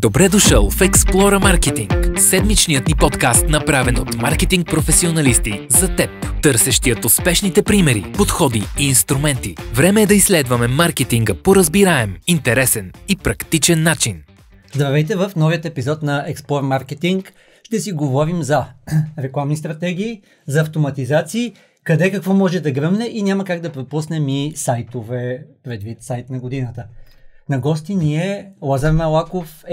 Добре дошъл в Explora Marketing, седмичният ни подкаст, направен от маркетинг професионалисти за теб, търсещият успешните примери, подходи и инструменти. Време е да изследваме маркетинга по разбираем, интересен и практичен начин. Здравейте в новият епизод на Explore Marketing. Ще си говорим за рекламни стратегии, за автоматизации, къде какво може да гръмне и няма как да пропуснем и сайтове предвид сайт на годината. На гости ни е Лазар Малаков,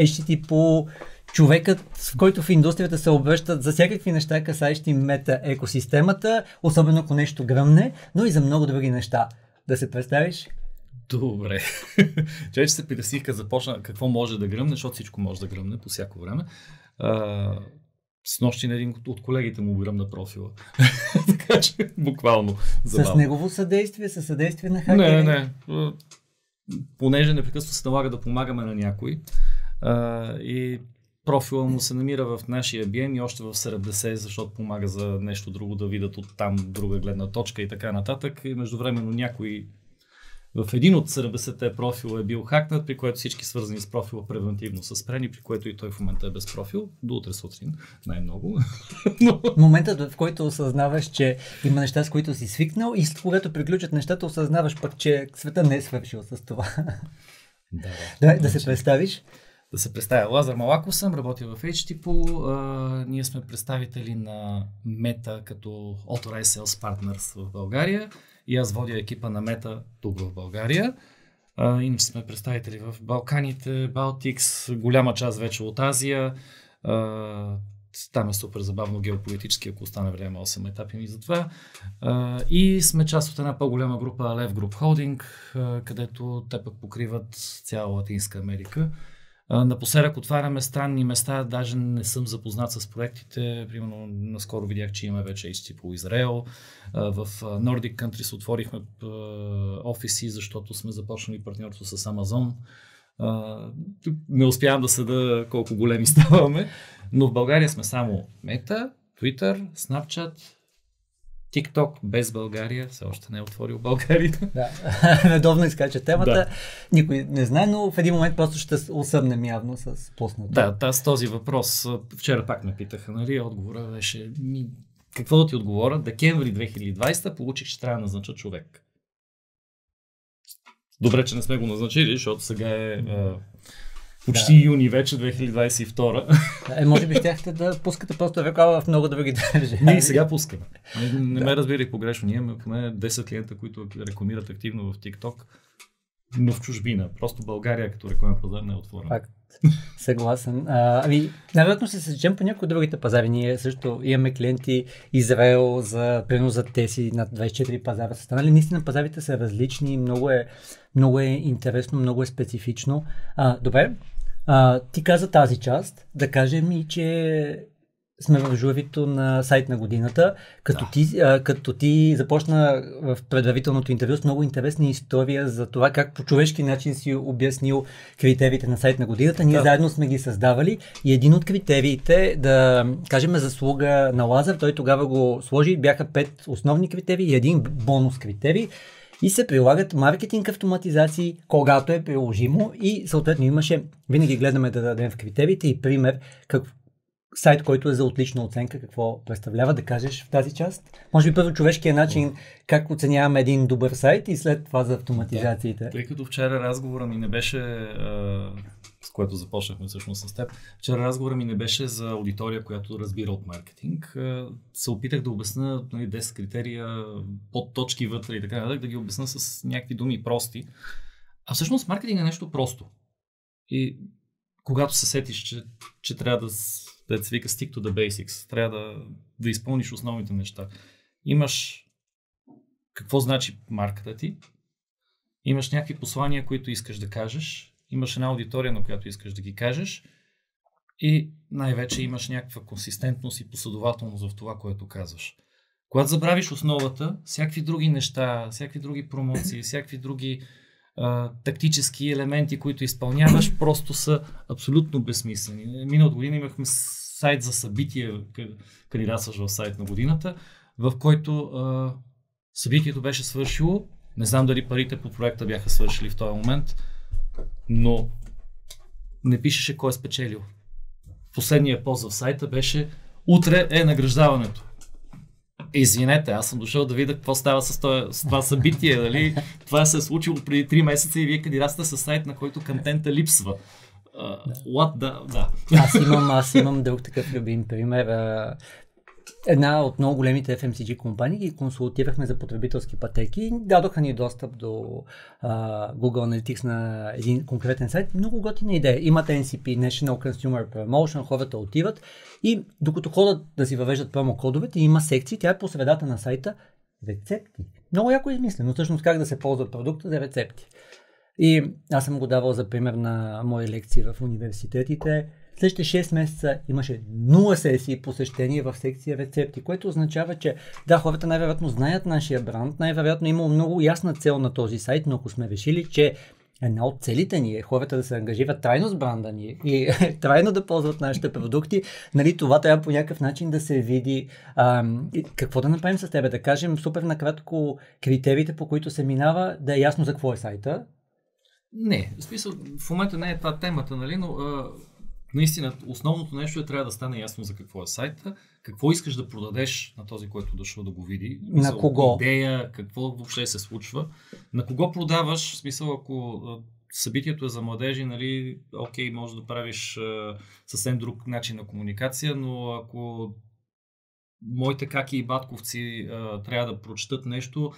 по човекът, в който в индустрията се обръщат за всякакви неща, касаещи мета екосистемата, особено ако нещо гръмне, но и за много други неща. Да се представиш? Добре. Че се притесних, като започна какво може да гръмне, защото всичко може да гръмне по всяко време. А, с нощи на един от колегите му гръмна профила. така че буквално забавно. С негово съдействие, със съдействие на хакери? Не, не понеже непрекъснато се налага да помагаме на някой а, и профила му се намира в нашия BM и още в 70, защото помага за нещо друго да видят от там друга гледна точка и така нататък. И междувременно някой в един от 70-те профила е бил хакнат, при което всички свързани с профила превентивно са спрени, при което и той в момента е без профил. До утре сутрин, най-много. Но... Моментът, в който осъзнаваш, че има неща, с които си свикнал и когато приключат нещата, осъзнаваш пък, че света не е свършил с това. Да, да. да, да се представиш. Да се представя. Лазар Малаков съм, работя в HTPO. А, ние сме представители на Мета като Authorized Sales Partners в България и аз водя екипа на Мета тук в България. А, иначе сме представители в Балканите, Балтикс, голяма част вече от Азия. А, там е супер забавно геополитически, ако остане време 8 етапи ми за това. А, и сме част от една по-голяма група Group Holding, а, където те пък покриват цяла Латинска Америка. Напоследък отваряме странни места, даже не съм запознат с проектите. Примерно, наскоро видях, че имаме вече HT по Израел. В Nordic Countries отворихме офиси, защото сме започнали партньорство с Amazon. Не успявам да съда колко големи ставаме, но в България сме само Meta, Twitter, Snapchat, TikTok без България, все още не е отворил България. Да, редовно изкача темата. Да. Никой не знае, но в един момент просто ще осъбнем явно с пуснато. Да, аз този въпрос вчера пак ме питаха, нали, отговора беше ми, какво да ти отговоря? Декември 2020 получих, че трябва да назнача човек. Добре, че не сме го назначили, защото сега е почти да. юни вече, 2022. Е, може би щяхте да пускате просто реклама в много други държави. Ние сега пускаме. Не, не да. ме разбирай погрешно. Ние имаме поне 10 клиента, които рекламират активно в TikTok, но в чужбина. Просто България като рекламен пазар не е отворен. Факт. Съгласен. А, ами, най-вероятно се сечем по някои от другите пазари. Ние също имаме клиенти Израел за примерно за тези над 24 пазара са станали. Наистина пазарите са различни, много е, много е интересно, много е специфично. А, добре, а, ти каза тази част, да кажем и, че сме в журито на сайт на годината, като, да. ти, а, като ти започна в предварителното интервю с много интересна история за това как по човешки начин си обяснил критериите на сайт на годината. Ние да. заедно сме ги създавали и един от критериите, да кажем заслуга на Лазар, той тогава го сложи, бяха пет основни критерии и един бонус критерий и се прилагат маркетинг автоматизации, когато е приложимо и съответно имаше, винаги гледаме да дадем в критериите и пример как, сайт, който е за отлична оценка, какво представлява да кажеш в тази част? Може би първо човешкия начин как оценяваме един добър сайт и след това за автоматизациите. Да, тъй като вчера разговора ми не беше което започнахме всъщност с теб. Вчера разговора ми не беше за аудитория, която разбира от маркетинг. Се опитах да обясна нали, 10 критерия, под точки вътре и така нататък, да ги обясна с някакви думи прости. А всъщност маркетинг е нещо просто. И когато се сетиш, че, че трябва да, да се вика stick to the basics, трябва да, да изпълниш основните неща. Имаш какво значи марката ти, имаш някакви послания, които искаш да кажеш имаш една аудитория, на която искаш да ги кажеш и най-вече имаш някаква консистентност и последователност в това, което казваш. Когато забравиш основата, всякакви други неща, всякакви други промоции, всякакви други а, тактически елементи, които изпълняваш, просто са абсолютно безсмислени. Миналата година имахме сайт за събития, кандидатстваш в сайт на годината, в който а, събитието беше свършило. Не знам дали парите по проекта бяха свършили в този момент но не пишеше кой е спечелил. Последният пост в сайта беше утре е награждаването. Извинете, аз съм дошъл да видя какво става с, това, с това събитие. Дали? Това се е случило преди 3 месеца и вие кандидатствате с сайт, на който контента липсва. Uh, what да, да. Аз имам, аз имам друг такъв любим пример. Една от много големите FMCG компании ги консултирахме за потребителски пътеки. Дадоха ни достъп до uh, Google Analytics на един конкретен сайт. Много готина идея. Имат NCP, National Consumer Promotion, хората отиват и докато ходят да си въвеждат промокодовете, има секции, тя е по средата на сайта рецепти. Много яко измислено, всъщност как да се ползва продукта за рецепти. И аз съм го давал за пример на мои лекции в университетите. Следващите 6 месеца имаше 0 сесии посещения в секция рецепти, което означава, че да, хората най-вероятно знаят нашия бранд, най-вероятно има много ясна цел на този сайт, но ако сме решили, че една от целите ни е хората да се ангажират трайно с бранда ни и трайно да ползват нашите продукти, нали, това трябва по някакъв начин да се види. А, какво да направим с тебе? Да кажем супер накратко критериите, по които се минава, да е ясно за какво е сайта, не, в смисъл, в момента не е това темата, нали, но а, наистина основното нещо е трябва да стане ясно за какво е сайта, какво искаш да продадеш на този, който дошъл да го види. На кого? Идея, какво въобще се случва. На кого продаваш, в смисъл, ако събитието е за младежи, нали, окей, може да правиш а, съвсем друг начин на комуникация, но ако моите каки и батковци а, трябва да прочитат нещо,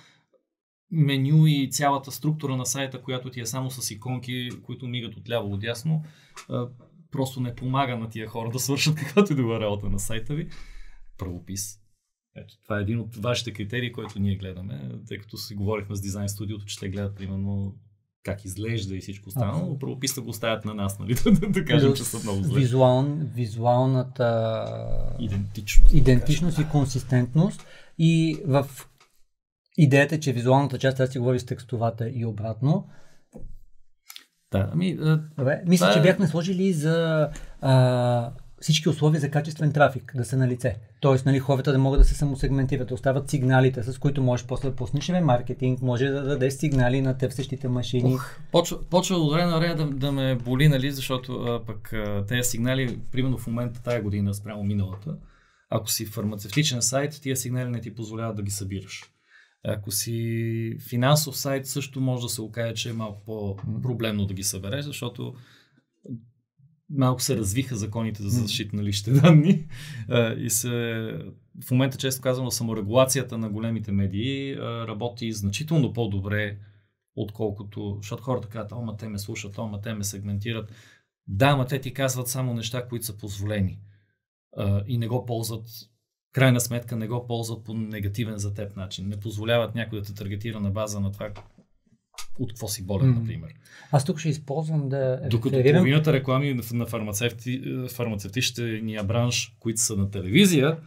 меню и цялата структура на сайта, която ти е само с иконки, които мигат от ляво от дясно, просто не помага на тия хора да свършат каквато и да работа на сайта ви. Правопис. Ето, това е един от вашите критерии, който ние гледаме, тъй като си говорихме с дизайн студиото, че те гледат примерно как изглежда и всичко останало, но правописта го оставят на нас, нали, да, да кажем, че са много зле. Визуал, визуалната идентичност, идентичност да и консистентност и в Идеята че визуалната част да си говори с текстовата и обратно. Да, ами... А... Добре, мисля, че е- бяхме сложили за а, всички условия за качествен трафик да са на лице. Тоест, нали, хората да могат да се самосегментират, да остават сигналите, с които можеш после да пуснеш маркетинг, може да дадеш сигнали на търсещите машини. Ух, почва, почва от време на време да, да ме боли, нали, защото а, пък а, тези сигнали, примерно в момента тая година спрямо миналата, ако си фармацевтичен сайт, тия сигнали не ти позволяват да ги събираш. Ако си финансов сайт, също може да се окаже, че е малко по-проблемно да ги събереш, защото малко се развиха законите за защита на личните данни и се, в момента често казвам, саморегулацията на големите медии работи значително по-добре, отколкото, защото хората казват, ама те ме слушат, ама те ме сегментират. Да, ама те ти казват само неща, които са позволени и не го ползват крайна сметка не го ползват по негативен за теб начин. Не позволяват някой да те таргетира на база на това от какво си болен, mm. например. Аз тук ще използвам да. Докато реферирам... половината реклами на фармацевти, фармацевтичния бранш, които са на телевизия,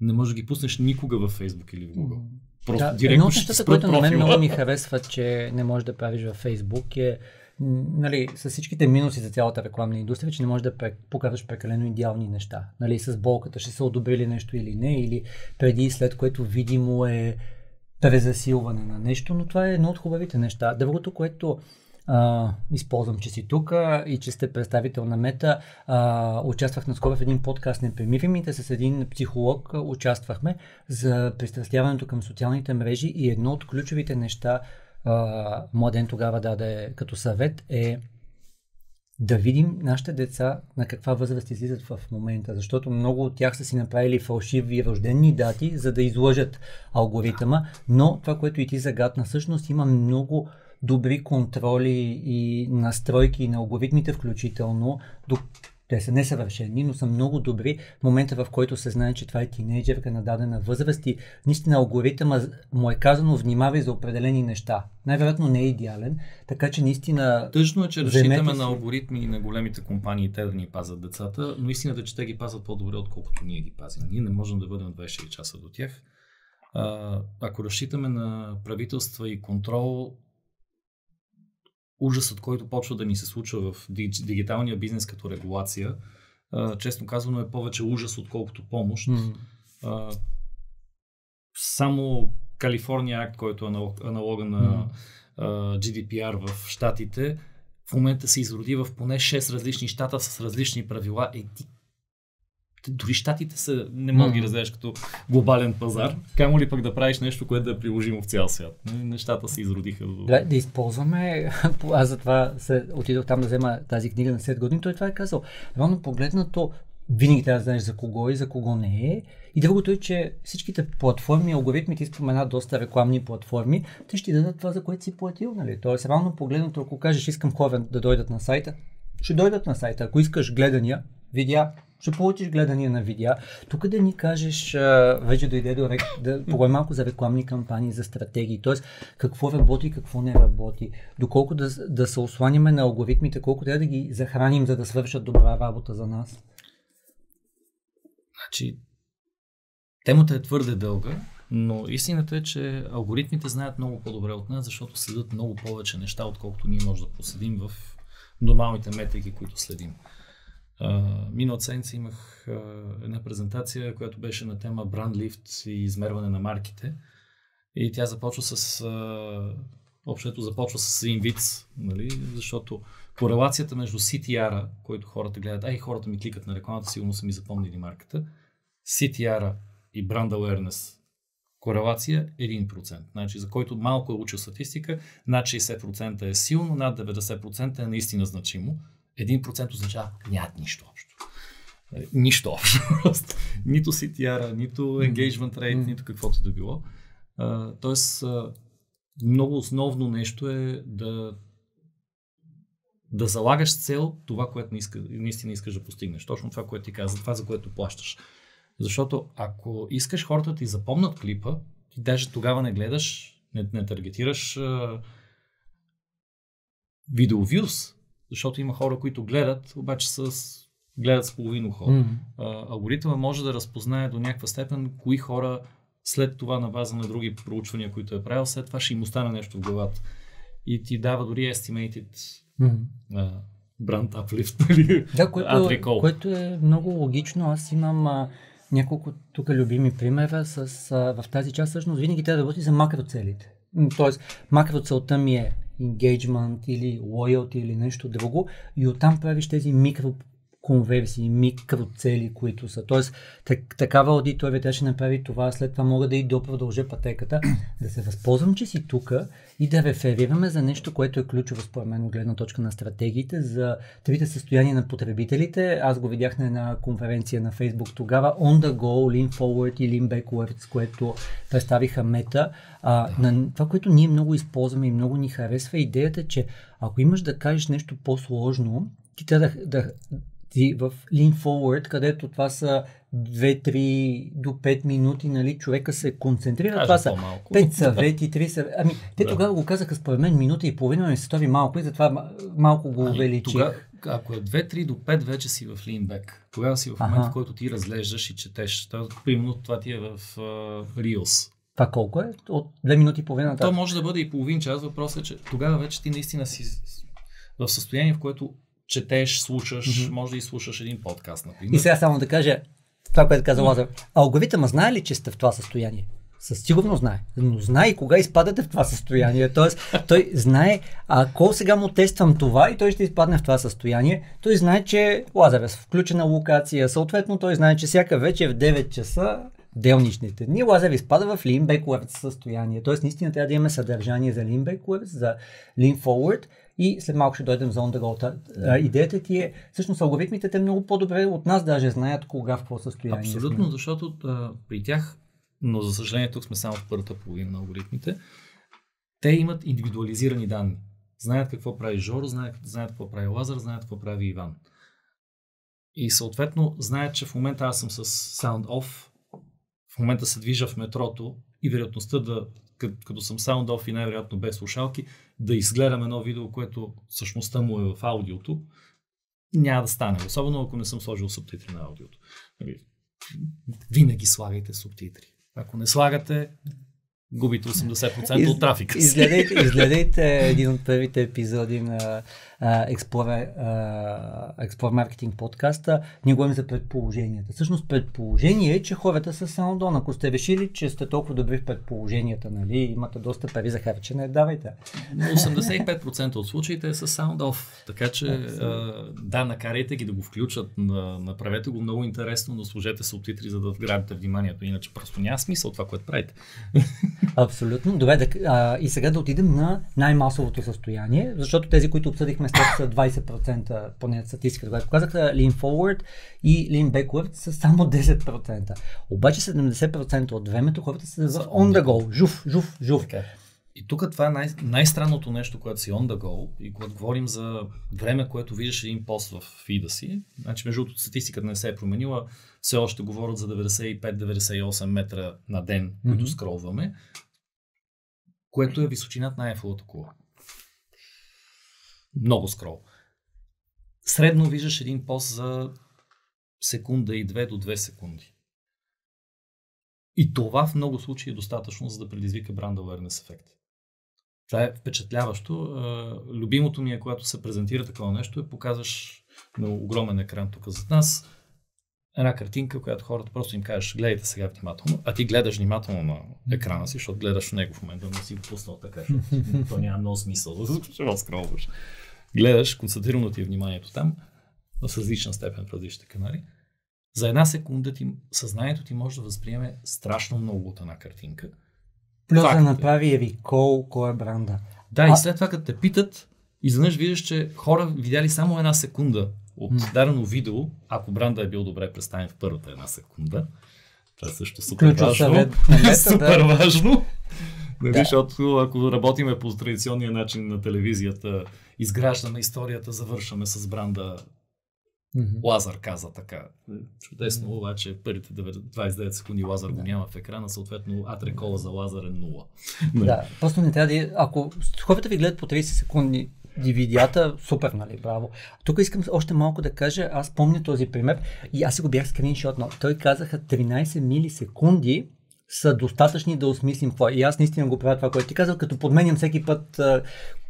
не можеш да ги пуснеш никога във Facebook или в Google. Просто да, директно едно от нещата, което на мен много ми харесва, че не можеш да правиш във Facebook е нали, с всичките минуси за цялата рекламна индустрия, че не можеш да показваш прекалено идеални неща. Нали, с болката ще са одобрили нещо или не, или преди и след което видимо е презасилване на нещо, но това е едно от хубавите неща. Другото, което а, използвам, че си тук и че сте представител на Мета. А, участвах наскоро в един подкаст Непремиримите с един психолог. Участвахме за пристрастяването към социалните мрежи и едно от ключовите неща, Младен тогава даде като съвет е да видим нашите деца на каква възраст излизат в момента, защото много от тях са си направили фалшиви рождени дати, за да излъжат алгоритъма, но това, което и ти загадна, всъщност има много добри контроли и настройки на алгоритмите включително, те са несъвършени, но са много добри в момента, в който се знае, че това е тинейджерка на дадена възраст и наистина алгоритъма му е казано внимавай за определени неща. Най-вероятно не е идеален, така че наистина... Тъжно е, че разчитаме си... на алгоритми и на големите компании те да ни пазят децата, но истината е, че те ги пазват по-добре, отколкото ние ги пазим. Ние не можем да бъдем 24 часа до тях. А, ако разчитаме на правителства и контрол, ужасът, който почва да ни се случва в дигиталния бизнес като регулация, честно казано е повече ужас, отколкото помощ. Mm. Само Калифорния акт, който е аналога на GDPR в Штатите, в момента се изроди в поне 6 различни щата с различни правила. Е, ти дори щатите са, не мога да ги разгледаш като глобален пазар. Камо ли пък да правиш нещо, което да е приложимо в цял свят. Нещата се изродиха. Да, да използваме, аз затова се отидох там да взема тази книга на 7 години, той това е казал. Равно погледнато, винаги трябва да знаеш за кого и за кого не е. И другото е, че всичките платформи, алгоритмите, ти спомена доста рекламни платформи, те ще дадат това, за което си платил. Нали? Тоест, равно погледнато, ако кажеш, искам хора да дойдат на сайта, ще дойдат на сайта. Ако искаш гледания, видеа, ще получиш гледания на видеа. Тук да ни кажеш, вече дойде до рек, да поговорим малко за рекламни кампании, за стратегии, т.е. какво работи и какво не работи, доколко да, да се осланяме на алгоритмите, колко трябва да ги захраним, за да свършат добра работа за нас. Значи, темата е твърде дълга, но истината е, че алгоритмите знаят много по-добре от нас, защото следят много повече неща, отколкото ние може да поседим в нормалните метрики, които следим. Миналата седмица имах една презентация, която беше на тема Lift и измерване на марките. И тя започва с... Общото започва с един виц, нали? защото корелацията между CTR, който хората гледат, а и хората ми кликат на рекламата, сигурно са ми запомнили марката, CTR и Brand Awareness корелация 1%. Значи, за който малко е учил статистика, над 60% е силно, над 90% е наистина значимо. 1% означава нямат нищо общо. Нали, нищо общо. нито CTR, нито engagement rate, нито каквото да било. тоест, много основно нещо е да да залагаш цел това, което не иска, наистина искаш да постигнеш. Точно това, което ти каза, това, за което плащаш. Защото ако искаш хората да ти запомнат клипа, ти даже тогава не гледаш, не, не таргетираш видеовюз, защото има хора, които гледат, обаче с, гледат с половин ухо. Mm-hmm. алгоритъмът може да разпознае до някаква степен кои хора след това на база на други проучвания, които е правил, след това ще им остане нещо в главата. И ти дава дори estimated mm-hmm. uh, brand uplift. Нали? Да, което, което е много логично. Аз имам а, няколко тук любими примера с, а, в тази част. Всъщност винаги трябва да работи за макроцелите. Тоест, макроцелта ми е engagement или loyalty или нещо друго и оттам правиш тези микро конверсии, микроцели, които са. Тоест, так, такава аудитория тя ще направи това, след това мога да и продължа пътеката, да се възползвам, че си тук и да реферираме за нещо, което е ключово според мен гледна точка на стратегиите, за трите състояния на потребителите. Аз го видях на една конференция на Facebook тогава, on the go, lean forward и lean backwards, което представиха мета. А, на това, което ние много използваме и много ни харесва, идеята, че ако имаш да кажеш нещо по-сложно, ти трябва да, да, ти в Lean Forward, където това са 2-3 до 5 минути, нали, човека се концентрира. Кажа това са по-малко. 5 съвети, 3 съвети. Ами, те да. тогава го казаха според мен минута и половина, ми се стори малко и затова малко го ами, увеличих. Тога, ако е 2-3 до 5, вече си в Leanback. Тогава си в момента, в който ти разглеждаш и четеш. Това, примерно това ти е в uh, Reels. Това колко е? От 2 минути и половина? То може да бъде и половин час. Въпросът е, че тогава вече ти наистина си в състояние, в което четеш, слушаш, mm-hmm. може да и слушаш един подкаст, например. И сега само да кажа това, което каза Лазар. Алгоритъма знае ли, че сте в това състояние? Със сигурност знае. Но знае и кога изпадате в това състояние. Тоест, той знае, ако сега му тествам това и той ще изпадне в това състояние, той знае, че Лазар е в включена локация. Съответно, той знае, че всяка вечер в 9 часа делничните дни, Лазар изпада в lean състояние. Тоест, наистина трябва да имаме съдържание за lean за lean forward, и след малко ще дойдем за go. Идеята ти е, всъщност алгоритмите те много по-добре от нас даже знаят кога в какво състояние Абсолютно, сме. защото а, при тях, но за съжаление тук сме само в първата половина на алгоритмите, те имат индивидуализирани данни. Знаят какво прави Жоро, знаят, знаят какво прави Лазар, знаят какво прави Иван. И съответно знаят, че в момента аз съм с sound off, в момента се движа в метрото и вероятността да като, като съм саундов и най-вероятно без слушалки, да изгледам едно видео, което същността му е в аудиото, няма да стане. Особено ако не съм сложил субтитри на аудиото. Нали, винаги слагайте субтитри. Ако не слагате, губите 80% Из, от трафика. Изгледайте, изгледайте един от първите епизоди на Explorer, uh, Explore Marketing подкаста, ние говорим за предположенията. Всъщност предположение е, че хората са само дон. Ако сте решили, че сте толкова добри в предположенията, нали, имате доста пари за харчене, давайте. 85% от случаите е с sound. Така че uh, да, накарайте ги да го включат, направете го много интересно, но служете субтитри, за да вграбите вниманието. Иначе просто няма смисъл това, което правите. Абсолютно. Добре, да, а, и сега да отидем на най-масовото състояние, защото тези, които обсъдихме след са 20%, поне статистиката, която казах, Lean Forward и Lean Backward са само 10%. Обаче 70% от времето хората са в on the go. Жуф, жуф. Okay. И тук това е най- най-странното нещо, което си on the go и когато говорим за време, което виждаш един пост в фида си, значи между другото статистиката не се е променила, все още говорят за 95-98 метра на ден, mm-hmm. които скролваме, което е височината на Ефелата кола. Много скрол. Средно виждаш един пост за секунда и две до две секунди. И това в много случаи е достатъчно, за да предизвика бранд awareness ефект. Това е впечатляващо. Любимото ми е, когато се презентира такова нещо, е показваш на огромен екран тук зад нас една картинка, която хората просто им кажеш, гледайте сега внимателно, а ти гледаш внимателно на екрана си, защото гледаш него в момента, не си го пуснал така, защото то няма много смисъл да скролваш. Гледаш, концентрирано ти е вниманието там, с различна степен в различните канали. За една секунда ти, съзнанието ти може да възприеме страшно много от една картинка. Плюс да направи рекол, кой е бранда. Да, а... и след това като те питат, изведнъж виждаш, че хора видяли само една секунда от mm. дадено видео, ако бранда е бил добре представен в първата една секунда. Това е също супер Ключов важно. Съвет, супер да. важно. Нали, да. Защото ако работиме по традиционния начин на телевизията, изграждаме историята, завършваме с бранда Mm-hmm. Лазар каза така. Чудесно, mm-hmm. обаче първите 29 секунди Лазар го няма в екрана, съответно атрекола за Лазар е 0. Да, просто не трябва да. Ако хората ви гледат по 30 секунди DVD-ата, супер, нали, браво. Тук искам още малко да кажа, аз помня този пример и аз си го бях скриншот, но той казаха 13 милисекунди са достатъчни да осмислим това. И аз наистина го правя това, което ти казал, като подменям всеки път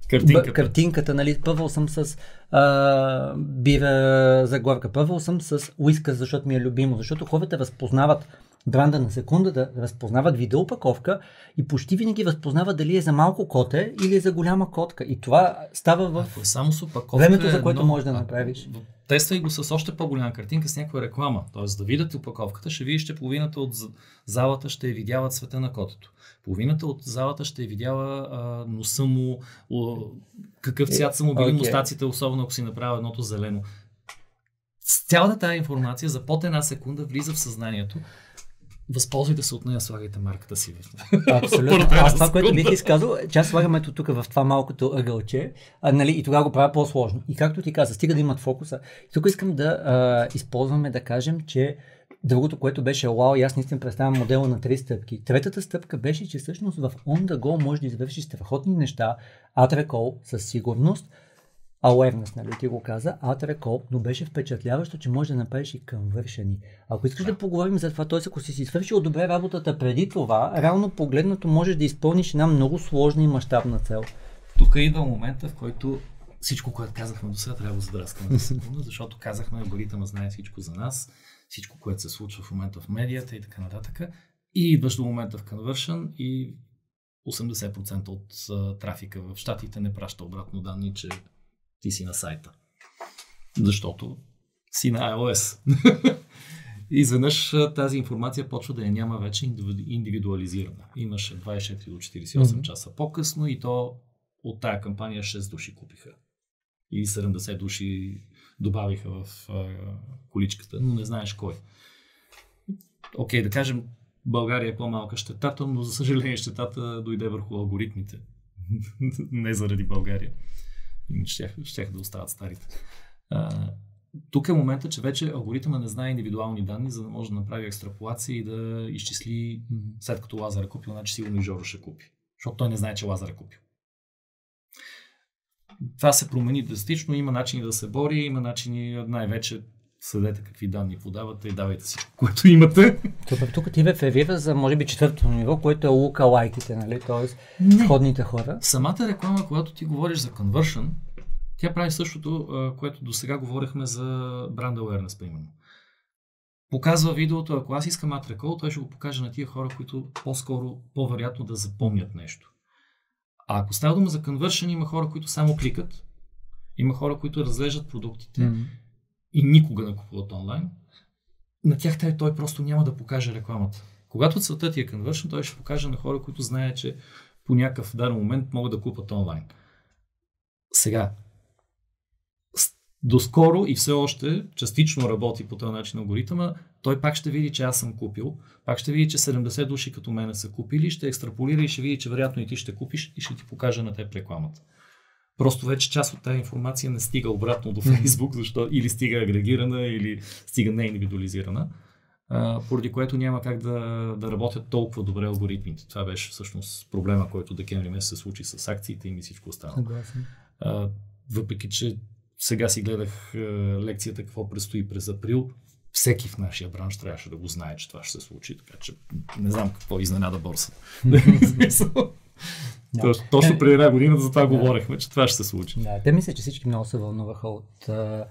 Картинката. картинката, нали, пъвал съм с а, бира заглавка, пъвал съм с уиска, защото ми е любимо, защото хората разпознават бранда на секунда, да разпознават видеоупаковка и почти винаги разпознават дали е за малко коте или е за голяма котка. И това става в Ако е само с упаковка, времето, за което можеш да направиш. Тествай го с още по-голяма картинка с някаква реклама. Тоест да видите упаковката, ще видиш, че половината от залата ще е видява цвета на котето. Половината от залата ще е видяла а, носа му, о, какъв цвят са му били okay. мустаците, особено ако си направил едното зелено. Цялата тази информация за под една секунда влиза в съзнанието Възползвайте се от нея, слагайте марката си. Абсолютно. Аз това, което бих изказал, че аз слагаме тук в това малкото ъгълче, а, нали, и тогава го правя по-сложно. И както ти каза, стига да имат фокуса. И тук искам да а, използваме да кажем, че Другото, което беше вау, и аз наистина представям модела на три стъпки. Третата стъпка беше, че всъщност в On The Go може да извършиш страхотни неща, Atracall със сигурност, awareness, нали ти го каза, Atracall, но беше впечатляващо, че може да направиш и към вършени. Ако искаш да. да поговорим за това, т.е. ако си си свършил добре работата преди това, реално погледнато можеш да изпълниш една много сложна и мащабна цел. Тук идва момента, в който всичко, което казахме до сега, трябва да задраскаме за секунда, защото казахме, алгоритъма знае всичко за нас всичко, което се случва в момента в медията и така нататък. И идваш до момента в Conversion и 80% от трафика в щатите не праща обратно данни, че ти си на сайта. Защото си на iOS. И изведнъж тази информация почва да я няма вече индивидуализирана. Имаше 24 до 48 mm-hmm. часа по-късно и то от тая кампания 6 души купиха. Или 70 души добавиха в а, количката, но не знаеш кой. Окей, да кажем, България е по-малка щетата, но за съжаление щетата дойде върху алгоритмите. не заради България. Щях, щях да остават старите. А, тук е момента, че вече алгоритъма не знае индивидуални данни, за да може да направи екстраполация и да изчисли след като Лазар е купил, значи сигурно и Жоро ще купи. Защото той не знае, че Лазар е купил това се промени драстично, има начини да се бори, има начини най-вече съдете какви данни подавате и давайте си, което имате. Тук, тук ти реферира за, може би, четвъртото ниво, което е лука лайките, нали? Тоест, входните хора. Самата реклама, когато ти говориш за conversion, Тя прави същото, което до сега говорихме за brand awareness, примерно. Показва видеото, ако аз искам атрекол, той ще го покаже на тия хора, които по-скоро, по-вероятно да запомнят нещо. А ако става дума за конвършен, има хора, които само кликат, има хора, които разглеждат продуктите mm-hmm. И никога не купуват онлайн. На тях той, той просто няма да покаже рекламата. Когато целта ти е конвършен, той ще покаже на хора, които знаят, че по някакъв даден момент могат да купат онлайн. Сега, доскоро и все още частично работи по този начин алгоритъма, той пак ще види, че аз съм купил, пак ще види, че 70 души като мене са купили, ще екстраполира и ще види, че вероятно и ти ще купиш и ще ти покаже на теб рекламата. Просто вече част от тази информация не стига обратно до Фейсбук, защо или стига агрегирана, или стига не индивидуализирана, а, поради което няма как да, да работят толкова добре алгоритмите. Това беше всъщност проблема, който декември месец се случи с акциите и всичко останало. А, въпреки, че сега си гледах а, лекцията какво предстои през април, всеки в нашия бранш трябваше да го знае, че това ще се случи, така че не знам какво изненада борсата. Да. Точно преди една година за това да. говорихме, че това ще се случи. Да, те мисля, че всички много се вълнуваха от uh,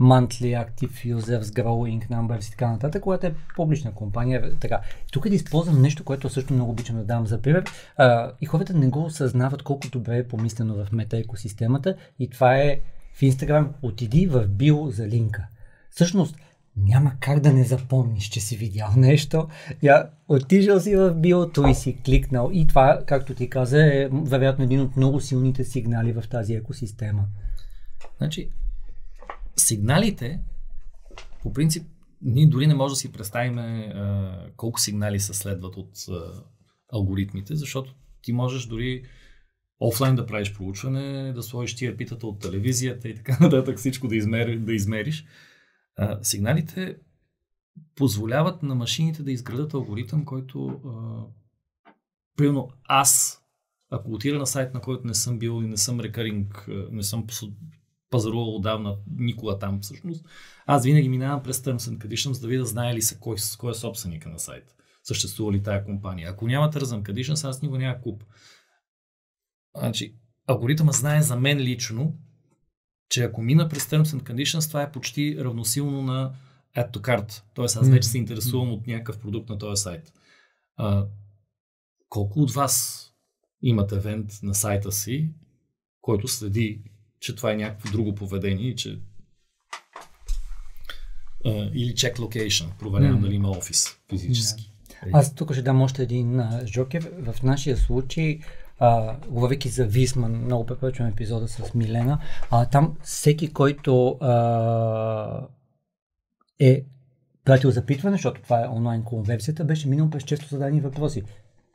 monthly active users, growing numbers и така нататък, когато е публична компания. Така. Тук да използвам нещо, което също много обичам да дам за пример. Uh, и хората не го осъзнават колко добре е помислено в мета екосистемата и това е в Instagram отиди в био за линка. Всъщност, няма как да не запомниш, че си видял нещо. Я отишъл си в биото и си кликнал. И това, както ти каза, е вероятно един от много силните сигнали в тази екосистема. Значи, сигналите, по принцип, ние дори не можем да си представим а, колко сигнали се следват от а, алгоритмите, защото ти можеш дори офлайн да правиш проучване, да сложиш тия питата от телевизията и така нататък, всичко да, измери, да измериш. А, сигналите позволяват на машините да изградат алгоритъм, който а, примерно аз, ако отида на сайт, на който не съм бил и не съм рекаринг, не съм пазарувал отдавна никога там всъщност, аз винаги минавам през Terms and Conditions, да видя знае ли се кой, кой е собственика на сайта. Съществува ли тая компания. Ако няма Terms and Conditions, аз никога няма куп. Значи, алгоритъма знае за мен лично че ако мина през Terms and Conditions, това е почти равносилно на Add to Cart. Тоест аз вече се интересувам от някакъв продукт на този сайт. А, колко от вас имат евент на сайта си, който следи, че това е някакво друго поведение и че а, или check location, проверявам mm. дали има офис физически. Yeah. Аз тук ще дам още един жокер. В нашия случай а, говоряки за Висман, много препоръчвам епизода с Милена, а, там всеки, който а, е пратил запитване, защото това е онлайн конверсията, беше минал през често зададени въпроси.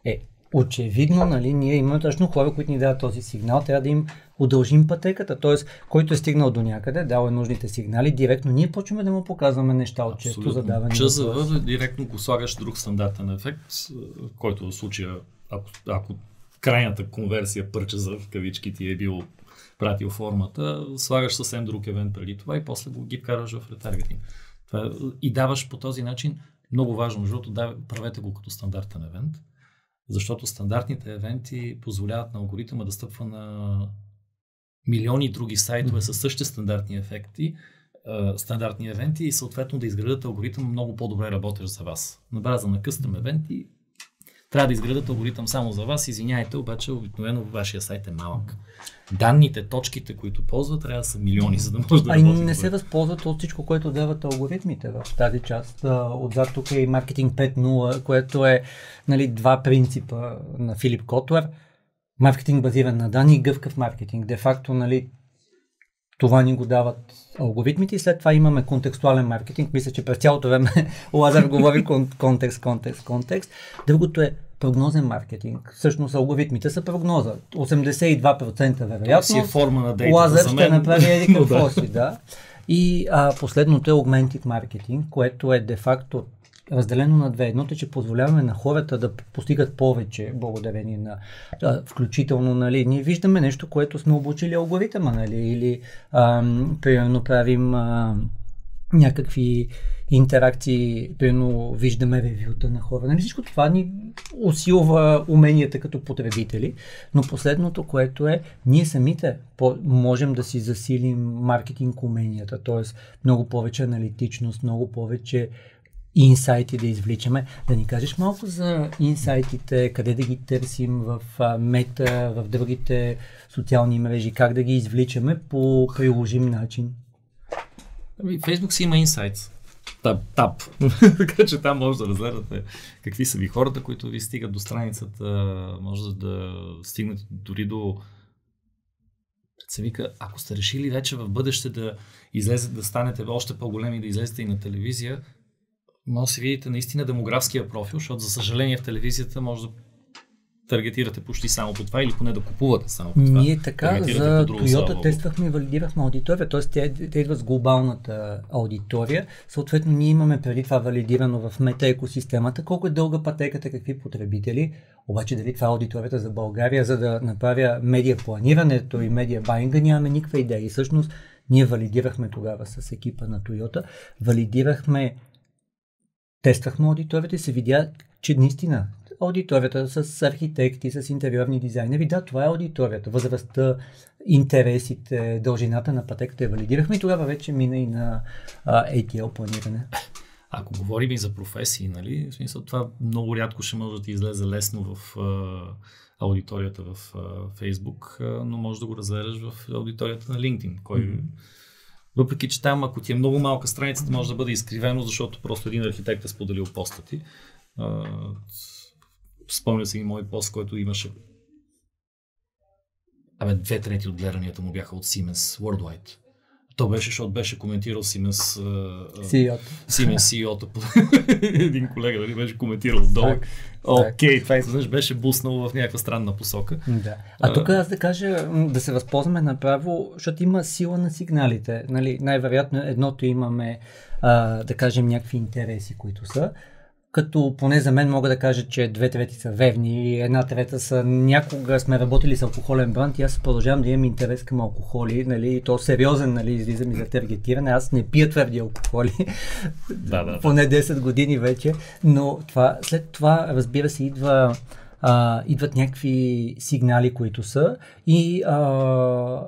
Е, очевидно, нали, ние имаме точно хора, които ни дават този сигнал, трябва да им удължим пътеката. Т.е. който е стигнал до някъде, дал е нужните сигнали, директно ние почваме да му показваме неща от често задаване. ЧЗВ директно го слагаш друг стандартен ефект, който в случая, ако, ако крайната конверсия пърча за кавички ти е бил пратил формата, слагаш съвсем друг евент преди това и после го ги вкараш в ретаргетинг. Това, и даваш по този начин, много важно, защото да, правете го като стандартен евент, защото стандартните евенти позволяват на алгоритъма да стъпва на милиони други сайтове mm-hmm. със същите стандартни ефекти, стандартни евенти и съответно да изградат алгоритъм много по-добре работещ за вас. На база на къстъм евенти трябва да изградат алгоритъм само за вас. Извиняйте, обаче обикновено вашия сайт е малък. Данните, точките, които ползват, трябва да са милиони, за да може да А и не се възползват от всичко, което дават алгоритмите в тази част. Отзад тук е и маркетинг 5.0, което е нали, два принципа на Филип Котлер. Маркетинг базиран на данни и гъвкав маркетинг. Де факто, нали, това ни го дават алгоритмите и след това имаме контекстуален маркетинг. Мисля, че през цялото време Лазар говори контекст, контекст, контекст. Другото е прогнозен маркетинг. Всъщност алгоритмите са прогноза. 82% вероятно. си е форма на дейта. Лазар ще направи еди какво си, да. И а, последното е Augmented Marketing, което е де-факто разделено на две. Едното е, че позволяваме на хората да постигат повече благодарение на а, включително, нали, ние виждаме нещо, което сме обучили алгоритъма, нали, или а, примерно правим а, някакви интеракции, примерно виждаме ревюта на хора. Нали всичко това ни усилва уменията като потребители, но последното, което е, ние самите можем да си засилим маркетинг уменията, т.е. много повече аналитичност, много повече инсайти да извличаме. Да ни кажеш малко за инсайтите, къде да ги търсим в мета, в другите социални мрежи, как да ги извличаме по приложим начин? Ами, Facebook си има инсайтс. Тап, тап. така че там може да разгледате какви са ви хората, които ви стигат до страницата. Може да стигнете дори до се вика, ако сте решили вече в бъдеще да излезете, да станете още по-големи, да излезете и на телевизия, може да си видите наистина демографския профил, защото за съжаление в телевизията може да таргетирате почти само по това или поне да купувате само по това. Ние така за Toyota тествахме и валидирахме аудитория, т.е. те, те идват с глобалната аудитория. Съответно, ние имаме преди това валидирано в мета екосистемата, колко е дълга пътеката, какви потребители. Обаче дали това е аудиторията за България, за да направя медиа планирането и медиа байнга, нямаме никаква идея. И всъщност ние валидирахме тогава с екипа на Toyota, валидирахме тествахме аудиторията и се видя, че наистина аудиторията с архитекти, с интервюерни дизайнери. Да, това е аудиторията. Възрастта, интересите, дължината на пътеката я валидирахме и тогава вече мина и на а, ATL планиране. Ако говорим и за професии, нали, в смисъл това много рядко ще може да ти излезе лесно в а, аудиторията в а, Facebook, а, но може да го разгледаш в аудиторията на LinkedIn, кой mm-hmm. Въпреки, че там, ако ти е много малка страницата, може да бъде изкривено, защото просто един архитект е споделил поста ти спомня си и мой пост, който имаше Абе, две трети от гледанията му бяха от Siemens Worldwide. То беше, защото беше коментирал CEO-то. Siemens CEO-то. Един колега нали, беше коментирал отдолу. Окей, това изведнъж беше буснало в някаква странна посока. Да. А тук аз да кажа, да се възползваме направо, защото има сила на сигналите. Нали, най-вероятно едното имаме, а, да кажем, някакви интереси, които са като поне за мен мога да кажа, че две трети са верни и една трета са някога сме работили с алкохолен бранд и аз продължавам да имам интерес към алкохоли, нали, и то сериозен, нали, излизам и за таргетиране. Аз не пия твърди алкохоли, да, да. поне 10 години вече, но това, след това, разбира се, идва а, идват някакви сигнали, които са и а,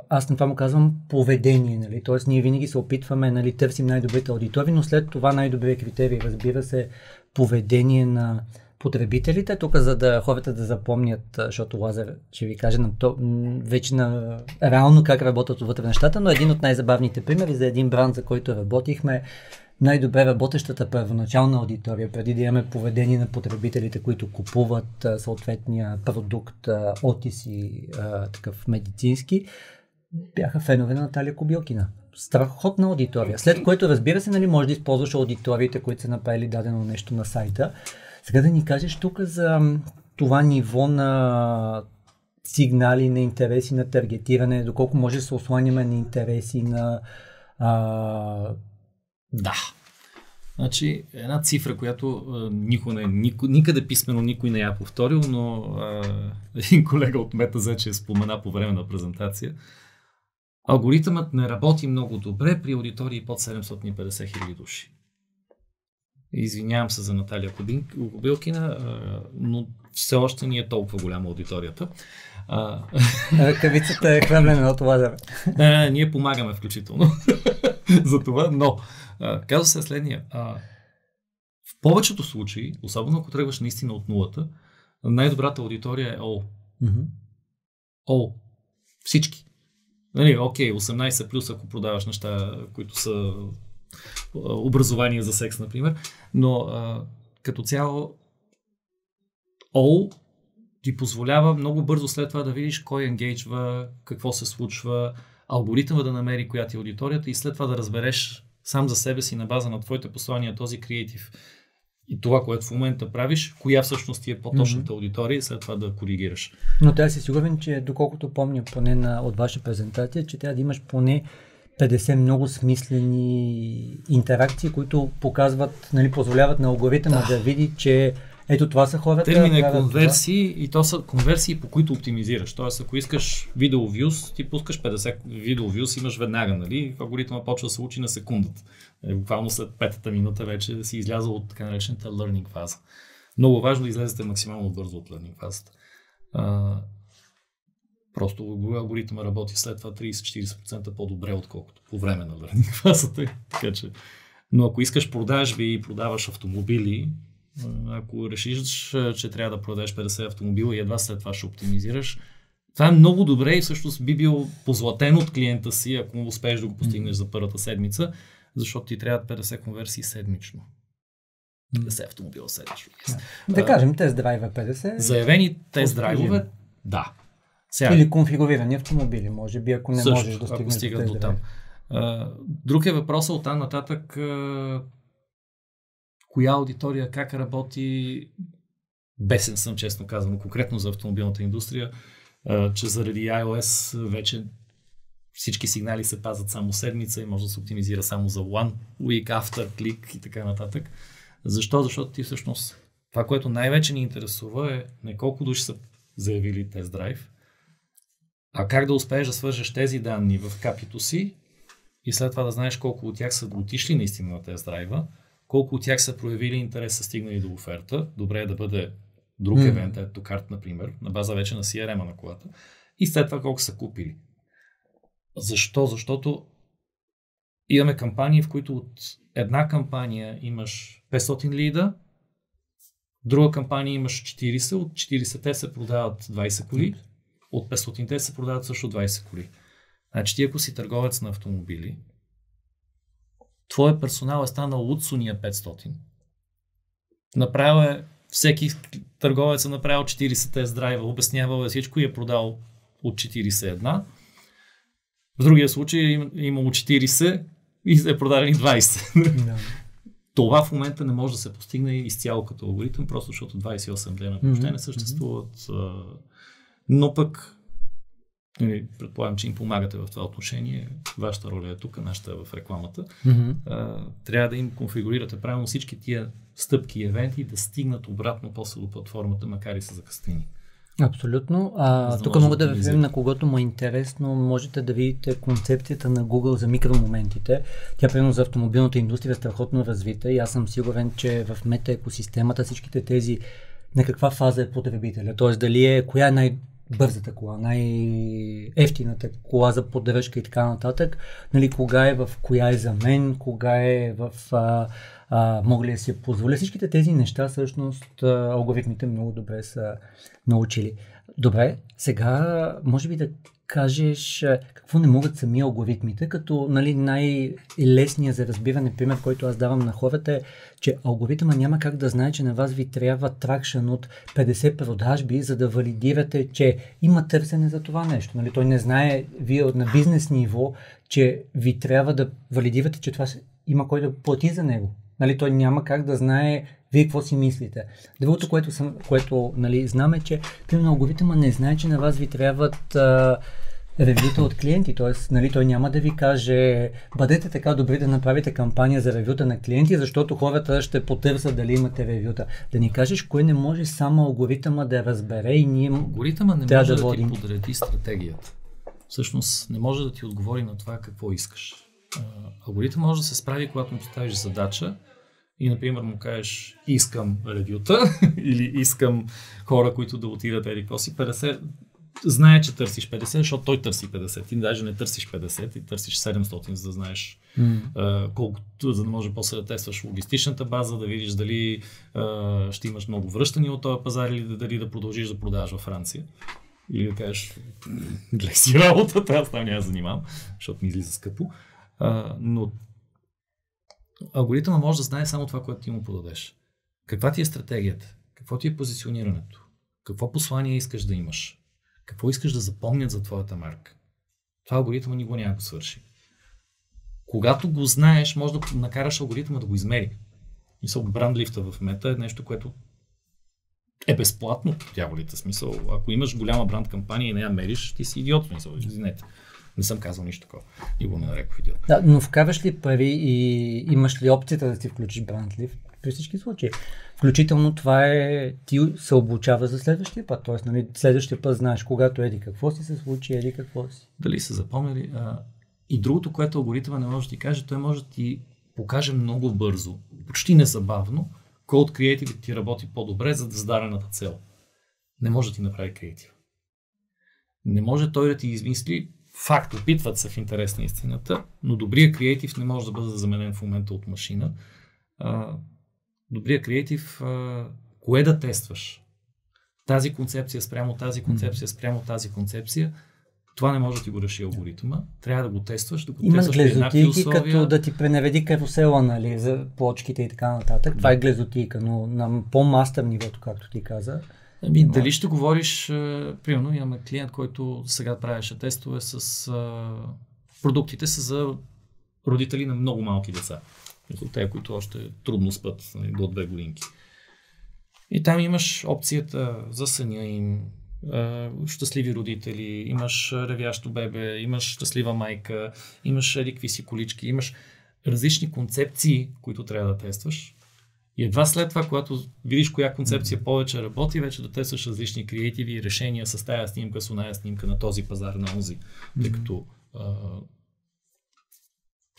аз на това му казвам поведение, нали? Тоест ние винаги се опитваме, нали, търсим най-добрите аудитории, но след това най-добрият критерий, разбира се, поведение на потребителите. Тук, за да хората да запомнят, защото Лазер ще ви каже на то, вече на реално как работят отвътре нещата, но един от най-забавните примери за един бранд, за който работихме, най-добре работещата първоначална аудитория, преди да имаме поведение на потребителите, които купуват съответния продукт, отиси, такъв медицински, бяха фенове на Наталия Кобилкина страхотна аудитория. След което, разбира се, нали, може да използваш аудиториите, които са направили дадено нещо на сайта. Сега да ни кажеш тук за това ниво на сигнали на интереси, на таргетиране, доколко може да се осланяме на интереси на... А... Да. Значи, една цифра, която а, никой не, никой, никъде писмено никой не я повторил, но а, един колега от Мета вече е спомена по време на презентация. Алгоритъмът не работи много добре при аудитории под 750 хиляди души. Извинявам се за Наталия Кобилкина, но все още ни е толкова голяма аудиторията. Ръкавицата е хвърлена от лазера. ние помагаме включително за това, но казва се следния. В повечето случаи, особено ако тръгваш наистина от нулата, най-добрата аудитория е О. О. Всички. Нали, окей, 18 плюс, ако продаваш неща, които са образование за секс, например, но а, като цяло all ти позволява много бързо след това да видиш кой енгейджва, какво се случва, алгоритъма да намери коя ти е аудиторията и след това да разбереш сам за себе си на база на твоите послания този креатив и това, което в момента правиш, коя всъщност ти е по-точната mm-hmm. аудитория и след това да коригираш. Но трябва да си сигурен, че доколкото помня поне на, от ваша презентация, че трябва да имаш поне 50 много смислени интеракции, които показват, нали, позволяват на алгоритъма да. да види, че ето това са хората. Термин е конверсии и то са конверсии, по които оптимизираш. Тоест, ако искаш видео views, ти пускаш 50 видео views, имаш веднага, нали? Алгоритъма почва да се учи на секундата. Е, буквално след петата минута вече си излязъл от така наречената learning фаза. Много важно да излезете максимално бързо от learning фазата. А, просто алгоритъма работи след това 30-40% по-добре, отколкото по време на learning фазата. Така че, но ако искаш продажби и продаваш автомобили, ако решиш, че трябва да продадеш 50 автомобила и едва след това ще оптимизираш, това е много добре и всъщност би бил позлатен от клиента си, ако успееш да го постигнеш за първата седмица, защото ти трябва 50 конверсии седмично. 50 автомобила седмично. Да, да кажем тест драйва 50. Заявени тест драйвове, да. Сега, Или конфигурирани автомобили, може би, ако не също, можеш да стигнеш стигат до там. Друг е въпросът от там нататък коя аудитория, как работи. Бесен съм, честно казвам, конкретно за автомобилната индустрия, че заради iOS вече всички сигнали се пазят само седмица и може да се оптимизира само за one week after click и така нататък. Защо? Защото ти всъщност това, което най-вече ни интересува е не колко души са заявили тест драйв, а как да успееш да свържеш тези данни в капито си и след това да знаеш колко от тях са отишли наистина на тест драйва, колко от тях са проявили интерес, са стигнали до оферта. Добре е да бъде друг mm. евент, ето карт, например, на база вече на CRM на колата. И след това колко са купили. Защо? Защото имаме кампании, в които от една кампания имаш 500 лида, друга кампания имаш 40, от 40-те се продават 20 коли, от 500-те се продават също 20 коли. Значи ти ако си търговец на автомобили, твоя персонал е станал от Суния 500. Направил е, всеки търговец е направил 40 тест драйва, обяснявал е всичко и е продал от 41. В другия случай е имало 40 и е продадени 20. Това в момента не може да се постигне изцяло като алгоритъм, просто защото 28 дена въобще не съществуват. Но пък Нали, предполагам, че им помагате в това отношение. Вашата роля е тук, нашата е в рекламата. Mm-hmm. А, трябва да им конфигурирате правилно всички тия стъпки и евенти да стигнат обратно после до платформата, макар и са закъстени. Абсолютно. А, тук мога да ви на когото му е интересно, можете да видите концепцията на Google за микромоментите. Тя, примерно, за автомобилната индустрия е страхотно развита и аз съм сигурен, че в мета екосистемата всичките тези на каква фаза е потребителя. Т.е. дали е, коя е най- бързата кола, най-ефтината кола за поддръжка и така нататък. Нали, кога е в коя е за мен, кога е в а, а, мога ли да си позволя. Всичките тези неща всъщност алгоритмите много добре са научили. Добре, сега може би да кажеш какво не могат сами алгоритмите, като нали, най-лесният за разбиране пример, който аз давам на хората е, че алгоритъма няма как да знае, че на вас ви трябва тракшен от 50 продажби, за да валидирате, че има търсене за това нещо. Нали, той не знае, вие на бизнес ниво, че ви трябва да валидирате, че това има кой да плати за него. Нали, той няма как да знае вие какво си мислите. Другото, което, съм, което нали, знам е, че примерно алгоритъма не знае, че на вас ви трябват а, ревюта от клиенти. Т.е. Нали, той няма да ви каже, бъдете така добри да направите кампания за ревюта на клиенти, защото хората ще потърсят дали имате ревюта. Да ни кажеш, кое не може само алгоритъма да разбере и ние Алгоритъма не може да, да водим. ти подреди стратегията. Всъщност не може да ти отговори на това какво искаш. Алгоритъм може да се справи, когато му поставиш задача, и, например, му кажеш, искам ревюта или искам хора, които да отидат еди си, 50, знае, че търсиш 50, защото той търси 50. Ти даже не търсиш 50, ти търсиш 700, за да знаеш mm. uh, колкото, за да може после да тестваш логистичната база, да видиш дали uh, ще имаш много връщания от този пазар или дали да продължиш да продаваш във Франция. Или да кажеш, гледай си работата, аз там няма занимавам, защото ми излиза скъпо. Uh, но алгоритъма може да знае само това, което ти му подадеш. Каква ти е стратегията? Какво ти е позиционирането? Какво послание искаш да имаш? Какво искаш да запомнят за твоята марка? Това алгоритъма ни го няма го свърши. Когато го знаеш, може да накараш алгоритъма да го измери. Са бранд-лифта в мета е нещо, което е безплатно, дяволите смисъл. Ако имаш голяма бранд кампания и не я мериш, ти си идиот, смисъл, извинете. Не съм казал нищо такова. И го нарекох идиот. Да, но вкараш ли пари и имаш ли опцията да си включиш бранд лифт? При всички случаи. Включително това е, ти се обучава за следващия път, т.е. Нали, следващия път знаеш, когато еди какво си се случи, еди какво си. Дали са запомнили? А, и другото, което алгоритъма не може да ти каже, той може да ти покаже много бързо, почти незабавно, кой от креативите ти работи по-добре за зададената цел. Не може да ти направи креатив. Не може той да ти измисли факт, опитват се в интерес на истината, но добрия креатив не може да бъде заменен в момента от машина. А, добрия креатив, кое да тестваш? Тази концепция спрямо тази концепция, спрямо тази концепция, това не може да ти го реши алгоритъма. Трябва да го тестваш, да го Има тестваш глезотийки, условия. като да ти пренаведи карусела, нали, за плочките и така нататък. Това е глезотийка, но на по-мастър нивото, както ти каза. Ами, дали ще говориш, примерно имаме клиент, който сега правеше тестове с а, продуктите са за родители на много малки деца. Те, които още трудно спят нали, до две годинки. И там имаш опцията за съня им, щастливи родители, имаш ревящо бебе, имаш щастлива майка, имаш едикви си колички, имаш различни концепции, които трябва да тестваш. И едва след това, когато видиш коя концепция повече работи, вече да тестваш различни креативи и решения с тая снимка, с оная снимка на този пазар, на онзи. Тъй като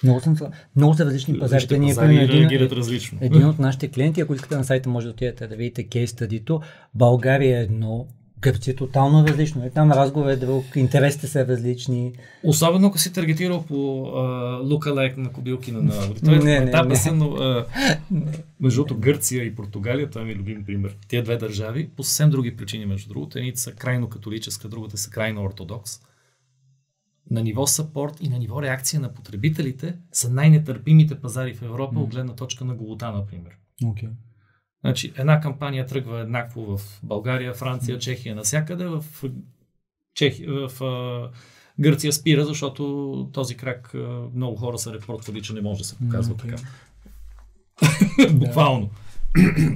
Много, съм, много са различни пазарите. различните Ние, пазари един, реагират различно. един от нашите клиенти, ако искате на сайта, може да отидете да видите кейс стадито. България е едно, Гърция е тотално различно. Е, там разговор е друг, интересите са различни. Особено ако си таргетирал по лукалайк на кобилки на, аудиторията. Не, не, етапа не. са, но а, между другото Гърция и Португалия, това е ми любим пример. Тия две държави, по съвсем други причини, между другото, едните са крайно католическа, другата са крайно ортодокс. На ниво сапорт и на ниво реакция на потребителите са най-нетърпимите пазари в Европа от гледна точка на голота, например. Okay. Значи, една кампания тръгва еднакво в България, Франция, Чехия, навсякъде. В, Чехи, в а, Гърция спира, защото този крак а, много хора са репортвали, че не може да се показва Окей. така. Буквално. Не,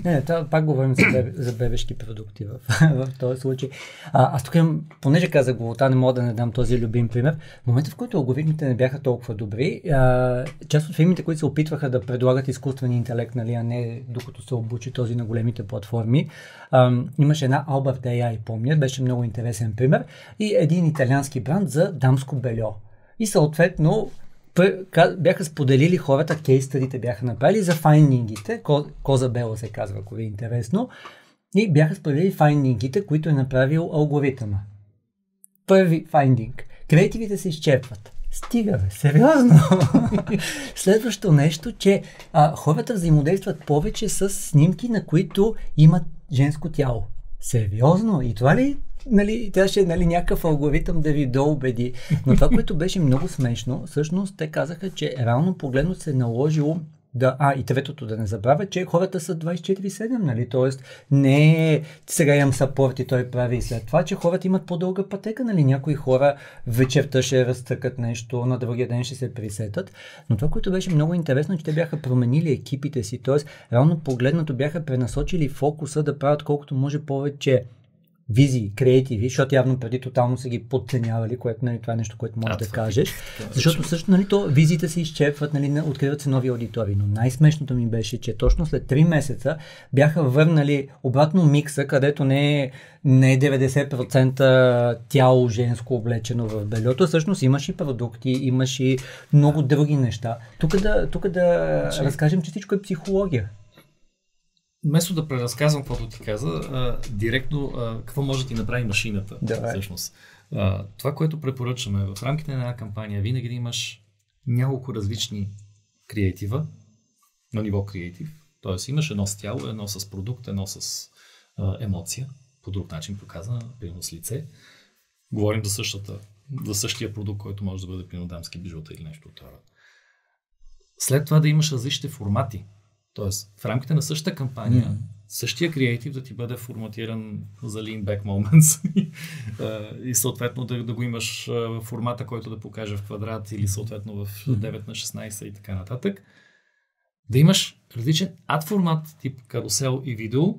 не, това пак говорим за, бебе, за бебешки продукти в, в този случай. А, аз тук имам, понеже казах голота, не мога да не дам този любим пример. В момента, в който алгоритмите не бяха толкова добри, а, част от фирмите, които се опитваха да предлагат изкуствен интелект, нали, а не докато се обучи този на големите платформи, а, имаше една Albert AI, помня, беше много интересен пример, и един италиански бранд за дамско бельо. И съответно бяха споделили хората, кейстърите бяха направили за файнингите, Ко- Коза Бела се казва, ако ви е интересно, и бяха споделили файнингите, които е направил алгоритъма. Първи файндинг. Креативите се изчерпват. Стига, бе, сериозно. Следващо нещо, че а, хората взаимодействат повече с снимки, на които имат женско тяло. Сериозно? И това ли нали, трябваше нали, някакъв алгоритъм да ви доубеди. Но това, което беше много смешно, всъщност те казаха, че реално погледно се е наложило да, а, и третото да не забравя, че хората са 24-7, нали? Тоест, не сега имам сапорт и той прави и след това, че хората имат по-дълга пътека, нали? Някои хора вечерта ще разтъкат нещо, на другия ден ще се присетат. Но това, което беше много интересно, че те бяха променили екипите си, т.е. реално погледнато бяха пренасочили фокуса да правят колкото може повече визии, креативи, защото явно преди тотално са ги подценявали, което нали, това е нещо, което можеш да кажеш. е Защото също нали, то, визиите се изчерпват, нали, на- откриват се нови аудитории. Но най-смешното ми беше, че точно след 3 месеца бяха върнали обратно микса, където не е, не е 90% тяло женско облечено в бельото. Всъщност имаш и продукти, имаш и много други неща. Тук да, тук да Значи- разкажем, че всичко е психология. Вместо да преразказвам каквото ти каза, а, директно а, какво може да ти направи машината, Давай. всъщност. А, това, което препоръчваме в рамките на една кампания, винаги да имаш няколко различни креатива на ниво креатив. Тоест имаш едно с тяло, едно с продукт, едно с а, емоция, по друг начин показана, примерно с лице. Говорим за, същата, за същия продукт, който може да бъде примерно дамски бижута или нещо от това. След това да имаш различните формати. Тоест, в рамките на същата кампания, Мгм. същия креатив да ти бъде форматиран за lean back moments и съответно да, да го имаш в формата, който да покаже в квадрат или съответно в 9 на 16 и така нататък. Да имаш различен ад формат тип карусел и видео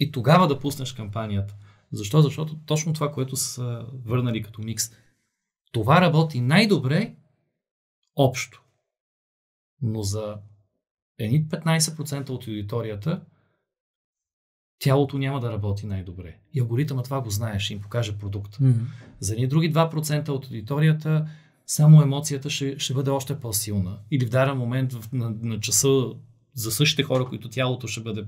и тогава да пуснеш кампанията. Защо? Защото точно това, което са върнали като микс, това работи най-добре общо. Но за едни 15% от аудиторията тялото няма да работи най-добре. И алгоритъмът това го знаеш, ще им покаже продукт. Mm-hmm. За ни други 2% от аудиторията само емоцията ще, ще бъде още по-силна. Или в даден момент в, на, на часа за същите хора, които тялото ще бъде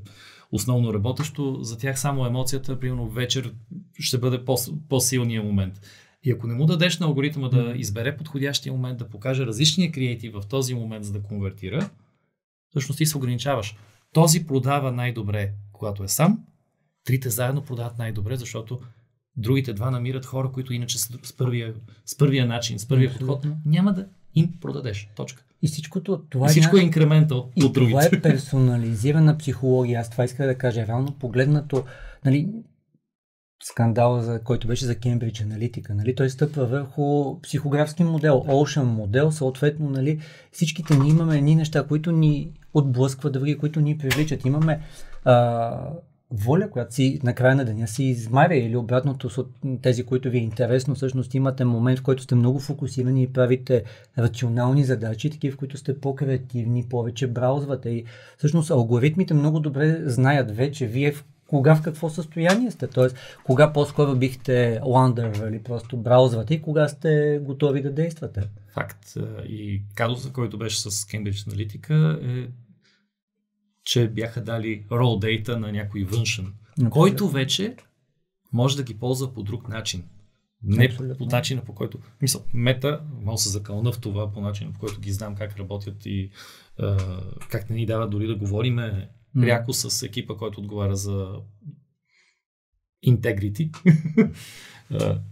основно работещо, за тях само емоцията, примерно вечер, ще бъде по, по-силния момент. И ако не му дадеш на алгоритъма да избере подходящия момент, да покаже различния креатив в този момент, за да конвертира, всъщност ти се ограничаваш. Този продава най-добре, когато е сам, трите заедно продават най-добре, защото другите два намират хора, които иначе с, първия, с първия начин, с първия Абсолютно. подход няма да им продадеш. Точка. И всичкото това И всичко е инкрементал И от другите. това е персонализирана психология. Аз това исках да кажа. Реално погледнато, нали, скандал, за, който беше за Кембридж аналитика, нали, той стъпва върху психографски модел, Ocean модел, съответно, нали, всичките ние имаме едни неща, които ни отблъскват, други, които ни привличат. Имаме а, воля, която си на края на деня си измаря или обратното с тези, които ви е интересно, всъщност имате момент, в който сте много фокусирани и правите рационални задачи, такива, в които сте по-креативни, повече браузвате. И всъщност алгоритмите много добре знаят вече вие в кога в какво състояние сте, т.е. кога по-скоро бихте ландървали, просто браузвате и кога сте готови да действате. Факт. И казуса, който беше с Cambridge Analytica е, че бяха дали raw data на някой външен, който вече може да ги ползва по друг начин. Не Абсолютно. по начина по който. Мисъл, мета, мога се закълна в това по начина по който ги знам как работят и а, как не ни дават дори да говориме. Пряко с екипа, който отговаря за integrity.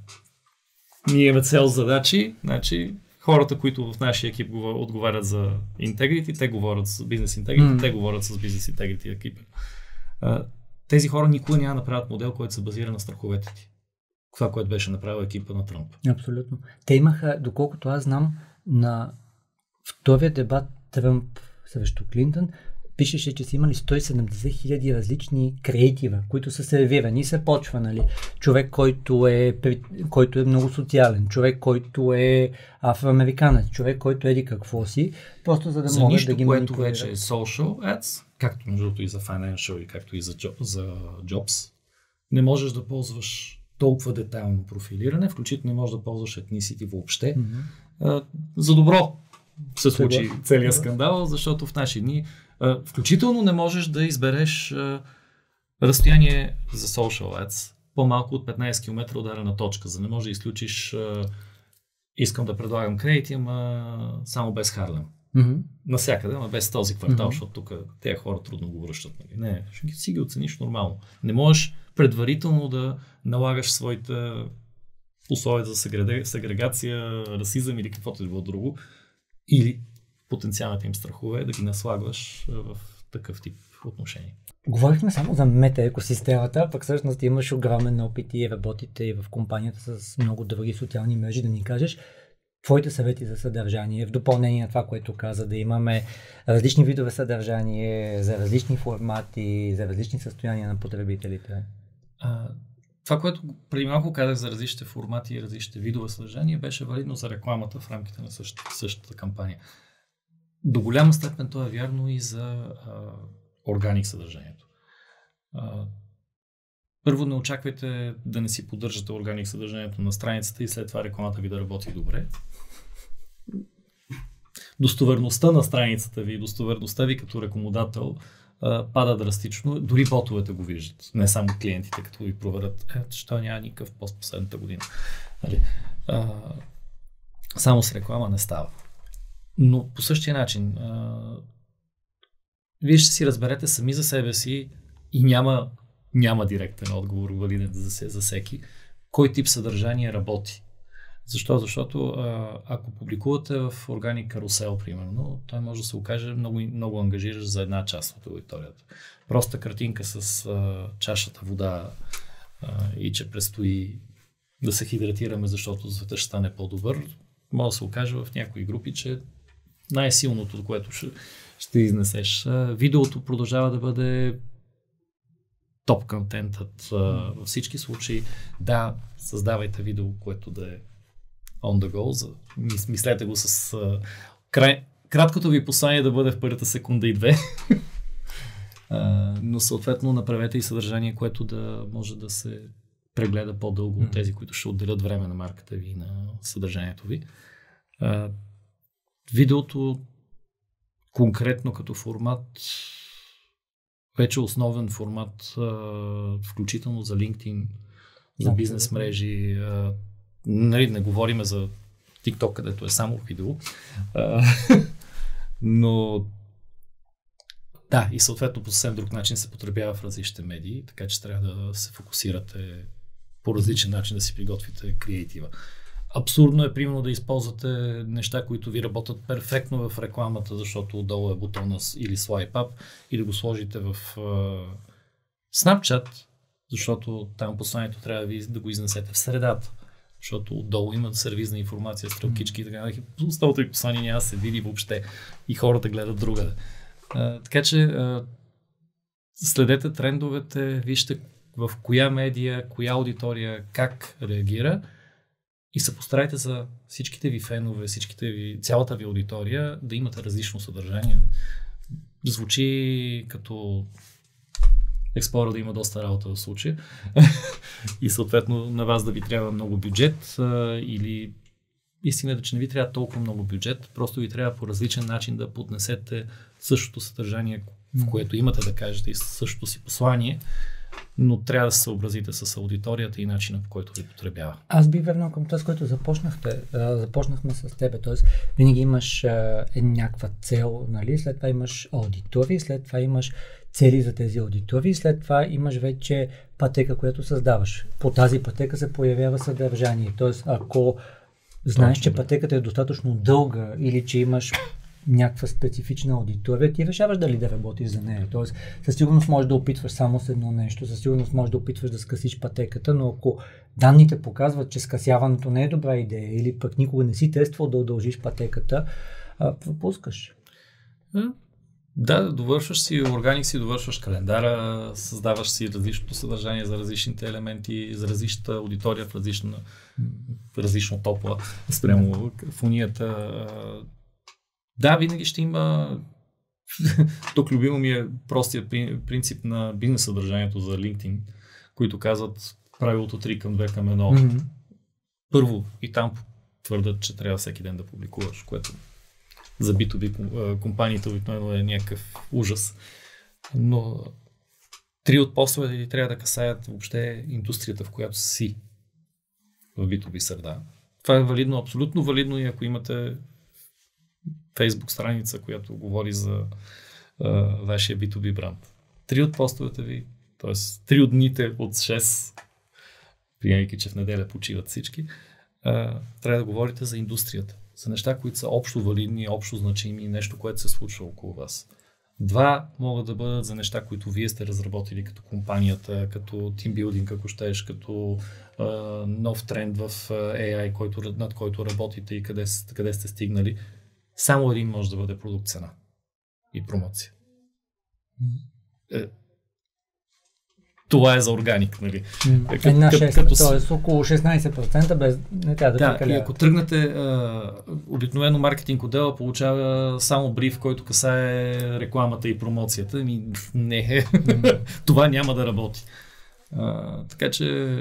Ние имаме цел задачи, значи хората, които в нашия екип отговарят за integrity, те говорят с бизнес integrity, те говорят с бизнес integrity екипа. Тези хора никога няма да направят модел, който се базира на страховете ти. Това, което беше направил екипа на Тръмп. Абсолютно. Те имаха, доколкото аз знам, на втория дебат Тръмп срещу Клинтон, пишеше, че са имали 170 хиляди различни креатива, които са сервирани и се почва, нали? Човек, който е, който е много социален, човек, който е афроамериканец, човек, който еди какво си, просто за да за могат нищо, да ги което вече е social ads, както между другото и за financial, и както и за, за jobs, не можеш да ползваш толкова детайлно профилиране, включително не можеш да ползваш етнисити въобще. А, за добро се случи целият Да. скандал, защото в наши дни включително не можеш да избереш разстояние за social ads по-малко от 15 км от дадена точка, за не може да изключиш искам да предлагам кредити, ама само без Харлем. Мгм. Навсякъде, ама без този квартал, Мгм. защото тук тези хора трудно го връщат. Нали? Не, ще ги, си ги оцениш нормално. Не можеш предварително да налагаш своите условия за сегрега- сегрегация, расизъм или каквото и да било друго. Или потенциалните им страхове да ги наслагваш в такъв тип отношения. Говорихме само за мета екосистемата, пък всъщност имаш огромен опит и работите и в компанията с много други социални мрежи, да ни кажеш твоите съвети за съдържание, в допълнение на това, което каза, да имаме различни видове съдържание, за различни формати, за различни състояния на потребителите. А, това, което преди малко казах за различните формати и различните видове съдържание, беше валидно за рекламата в рамките на същата, същата кампания. До голяма степен то е вярно и за а, органик съдържанието. А, първо не очаквайте да не си поддържате органик съдържанието на страницата и след това рекламата ви да работи добре. Достоверността на страницата ви и достоверността ви като рекомодател пада драстично. Дори ботовете го виждат. Не само клиентите, като ви проверят. Е, защо няма никакъв пост последната година. Нали? А, само с реклама не става. Но по същия начин, а, вие ще си разберете сами за себе си и няма, няма директен отговор валиден за, за всеки, кой тип съдържание работи. Защо? Защото а, ако публикувате в Organic Карусел, примерно, той може да се окаже много, много ангажиращ за една част от аудиторията. Проста картинка с а, чашата вода а, и че предстои да се хидратираме, защото светът ще стане по-добър, може да се окаже в някои групи, че най-силното, което ще, ще изнесеш. Видеото продължава да бъде топ контентът във всички случаи. Да, създавайте видео, което да е on the go. За, мис, мислете го с край, краткото ви послание да бъде в първата секунда и две. но съответно направете и съдържание, което да може да се прегледа по-дълго от тези, които ще отделят време на марката ви и на съдържанието ви. Видеото конкретно като формат вече основен формат, включително за LinkedIn, за бизнес мрежи. Нали, не говориме за TikTok, където е само видео. Но да, и съответно по съвсем друг начин се потребява в различните медии, така че трябва да се фокусирате по различен начин да си приготвите креатива. Абсурдно е, примерно, да използвате неща, които ви работят перфектно в рекламата, защото отдолу е бутона или swipe up, или го сложите в uh, Snapchat, защото там посланието трябва да, ви, да го изнесете в средата. Защото отдолу има сервизна информация, стрелкички и така. Останалото и послание няма да се види въобще и хората гледат другаде. Uh, така че uh, следете трендовете, вижте в коя медия, коя аудитория, как реагира и се постарайте за всичките ви фенове, всичките ви, цялата ви аудитория да имате различно съдържание. Звучи като Експлора да има доста работа в случая. И съответно на вас да ви трябва много бюджет а, или истината, че не ви трябва толкова много бюджет, просто ви трябва по различен начин да поднесете същото съдържание, в което имате да кажете и същото си послание, но трябва да се съобразите с аудиторията и начина по който ви потребява. Аз би върнал към това, с което започнахте. Започнахме с тебе, т.е. винаги имаш е, някаква цел, нали? след това имаш аудитории, след това имаш цели за тези аудитории, след това имаш вече пътека, която създаваш. По тази пътека се появява съдържание. Т.е. ако знаеш, Точно, че пътеката е достатъчно дълга или че имаш някаква специфична аудитория, ти решаваш дали да работиш за нея. Тоест, със сигурност можеш да опитваш само с едно нещо, със сигурност можеш да опитваш да скъсиш пътеката, но ако данните показват, че скъсяването не е добра идея или пък никога не си тествал да удължиш пътеката, пропускаш. Да, довършваш си органик си, довършваш календара, създаваш си различното съдържание за различните елементи, за различната аудитория в различна, различно топла спрямо фунията да, винаги ще има. Тук любимо ми е простия принцип на бизнес съдържанието за LinkedIn, които казват правилото 3 към 2 към 1. Mm-hmm. Първо, и там твърдат, че трябва всеки ден да публикуваш, което за B2B компаниите обикновено е някакъв ужас. Но три от постовете ти трябва да касаят въобще индустрията, в която си в B2B среда. Това е валидно, абсолютно валидно и ако имате фейсбук страница, която говори за а, вашия B2B бранд. Три от постовете ви, т.е. три от дните от 6, приемайки, че в неделя почиват всички, а, трябва да говорите за индустрията, за неща, които са общо валидни, общо значими, нещо, което се случва около вас. Два могат да бъдат за неща, които вие сте разработили като компанията, като тимбилдинг, ако щеш, като а, нов тренд в AI, който, над който работите и къде, къде сте стигнали. Само един може да бъде продукт цена и промоция. Е, това е за органик, нали? Е, Една 6, като, т.е. около 16% без не трябва да, да и ако тръгнете, а, обикновено маркетинг отдела получава само бриф, който касае рекламата и промоцията. Ми, не, това няма да работи. А, така че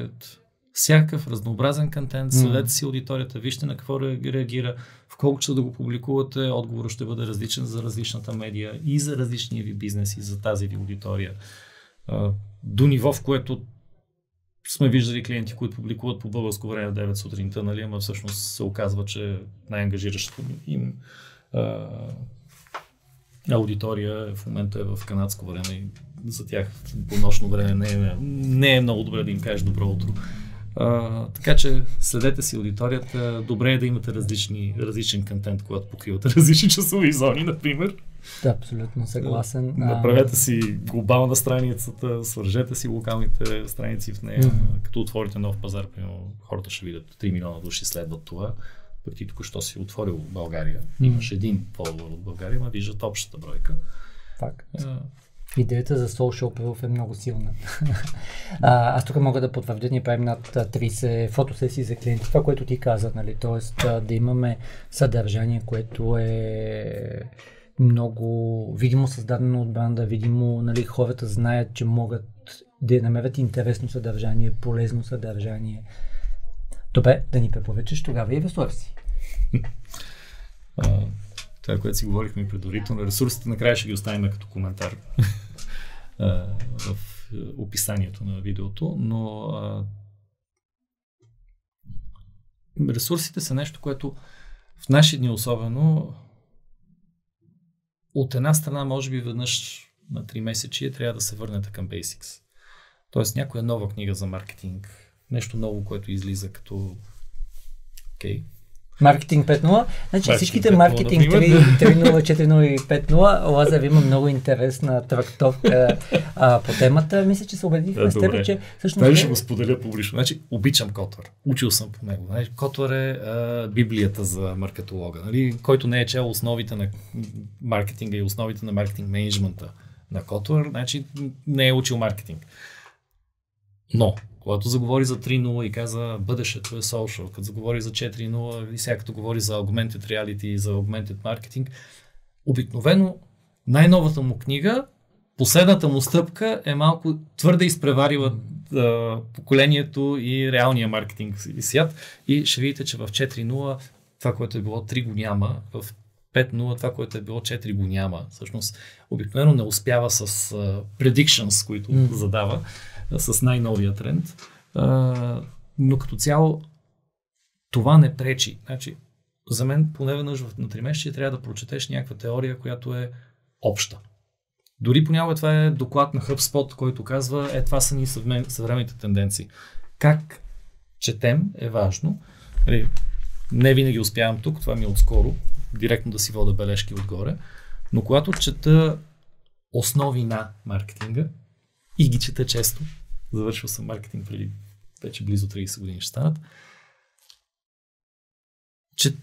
всякакъв разнообразен контент, следете си аудиторията, вижте на какво реагира, в колко часа да го публикувате, отговорът ще бъде различен за различната медия и за различния ви бизнес и за тази ви аудитория. До ниво, в което сме виждали клиенти, които публикуват по българско време в 9 сутринта, нали, ама всъщност се оказва, че най-ангажиращото им а, аудитория в момента е в канадско време и за тях по нощно време не е, не е много добре да им кажеш добро утро. А, така че следете си аудиторията. Добре е да имате различни, различен контент, когато покривате различни часови зони, например. Да, абсолютно съгласен. Направете си глобална страницата, свържете си локалните страници в нея. Mm-hmm. Като отворите нов пазар, примерно, хората ще видят 3 милиона души следват това. Пък ти току-що си отворил България. Mm-hmm. Имаш един фолловър от България, но виждат общата бройка. Факт. Идеята за social proof е много силна. а, аз тук мога да потвърдя, ние правим над 30 фотосесии за клиенти. Това, което ти каза, нали? Тоест да имаме съдържание, което е много видимо създадено от банда, видимо нали, хората знаят, че могат да намерят интересно съдържание, полезно съдържание. Добре, да ни препоръчаш тогава и ресурси. това, което си говорихме предварително, ресурсите накрая ще ги оставим като коментар в описанието на видеото, но ресурсите са нещо, което в наши дни особено от една страна, може би веднъж на 3 месечи трябва да се върнете към Basics. Тоест някоя нова книга за маркетинг, нещо ново, което излиза като окей, okay, Маркетинг 5.0. Значи всичките маркетинг 3.0, 4.0 и 5.0, Лазар има много интересна трактовка а, по темата. Мисля, че се убедихме да, с теб, че всъщност... Това ще го споделя публично. Значи, обичам Котвар. Учил съм по него. Значи, Котвар е а, библията за маркетолога. Нали? Който не е чел основите на маркетинга и основите на маркетинг менеджмента на Котвар, значи не е учил маркетинг. Но, когато заговори за 3.0 и каза бъдещето е social, като заговори за 4.0 и сега като говори за augmented reality и за augmented marketing, обикновено най-новата му книга, последната му стъпка е малко твърде изпреварила а, поколението и реалния маркетинг и свят и ще видите, че в 4.0 това, което е било 3 го няма, в 5.0 това, което е било 4 го няма. Всъщност, обикновено не успява с uh, predictions, които mm. задава с най-новия тренд. Но като цяло това не пречи. Значи, за мен поне веднъж на 3 месеца трябва да прочетеш някаква теория, която е обща. Дори понякога това е доклад на HubSpot, който казва, е това са ни съвременните тенденции. Как четем е важно. Нали, не винаги успявам тук, това ми е отскоро, директно да си вода бележки отгоре, но когато чета основи на маркетинга и ги чета често, Завършил съм маркетинг преди вече близо 30 години ще станат.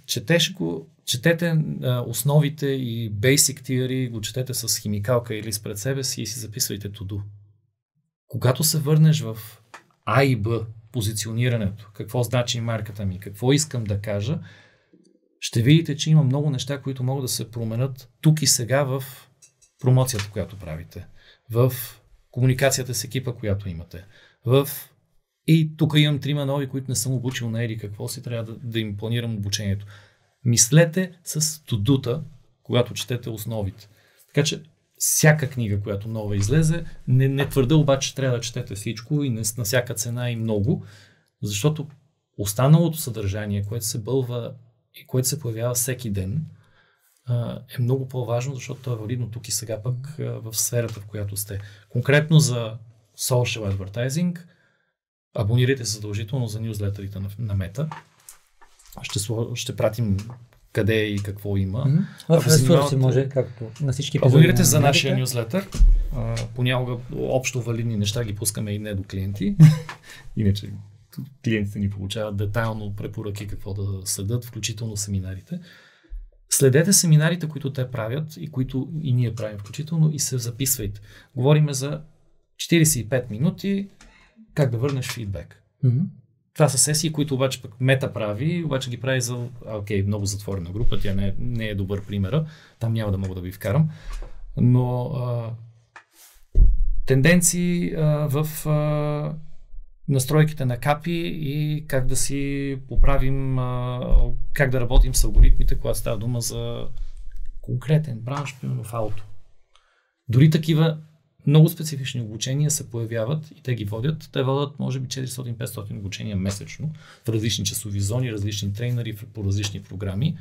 Четеш го, четете а, основите и basic theory, го четете с химикалка или с пред себе си и си записвайте туду. Когато се върнеш в А и Б, позиционирането, какво значи марката ми, какво искам да кажа, ще видите, че има много неща, които могат да се променят тук и сега в промоцията, която правите, в комуникацията с екипа, която имате. В... И тук имам трима нови, които не съм обучил на Ери какво си, трябва да, да им планирам обучението. Мислете с тудута, когато четете основите. Така че всяка книга, която нова излезе, не, не твърда обаче, трябва да четете всичко и не, на всяка цена и много, защото останалото съдържание, което се бълва и което се появява всеки ден, е много по-важно, защото то е валидно тук и сега пък в сферата, в която сте. Конкретно за social advertising, абонирайте се задължително за нюзлетерите на, на Мета. Ще, ще пратим къде и какво има. Mm-hmm. В ресурси може, както на всички Абонирайте за нашия нюзлетър. понякога общо валидни неща ги пускаме и не до клиенти. Иначе клиентите ни получават детайлно препоръки какво да следят, включително семинарите. Следете семинарите, които те правят и които и ние правим включително и се записвайте. Говориме за 45 минути как да върнеш фидбек. Mm-hmm. Това са сесии, които обаче пък мета прави, обаче ги прави за, окей, много затворена група, тя не, не е добър примера, там няма да мога да ви вкарам, но а, тенденции а, в а, настройките на капи и как да си поправим, как да работим с алгоритмите, когато става дума за конкретен бранш, примерно в ауто. Дори такива много специфични обучения се появяват и те ги водят. Те водят, може би, 400-500 обучения месечно в различни часови зони, различни трейнери по различни програми.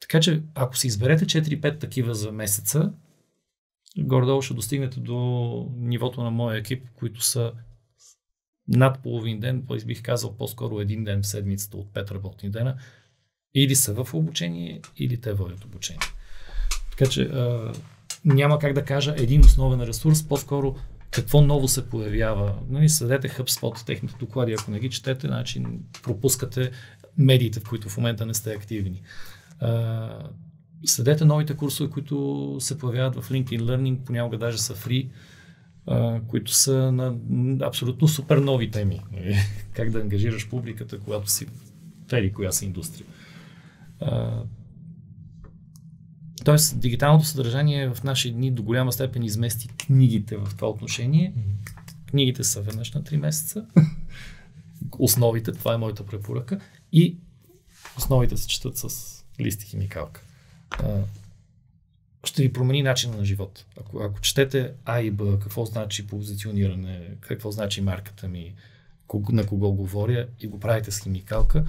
Така че, ако си изберете 4-5 такива за месеца, горе-долу ще достигнете до нивото на моя екип, които са над половин ден, бих казал по-скоро един ден в седмицата от 5 работни дена, или са в обучение, или те водят обучение. Така че а, няма как да кажа един основен ресурс, по-скоро какво ново се появява. Нали, следете HubSpot, техните доклади, ако не ги четете, значи пропускате медиите, в които в момента не сте активни. А, Следете новите курсове, които се появяват в LinkedIn Learning, понякога даже са фри, които са на абсолютно супер нови теми. как да ангажираш публиката, когато си в коя си индустрия. Тоест, дигиталното съдържание в наши дни до голяма степен измести книгите в това отношение. Книгите са веднъж на 3 месеца. Основите, това е моята препоръка. И основите се четат с листи химикалка. Ще ви промени начина на живот. Ако, ако четете А и Б, какво значи позициониране, какво значи марката ми, на кого говоря и го правите с химикалка,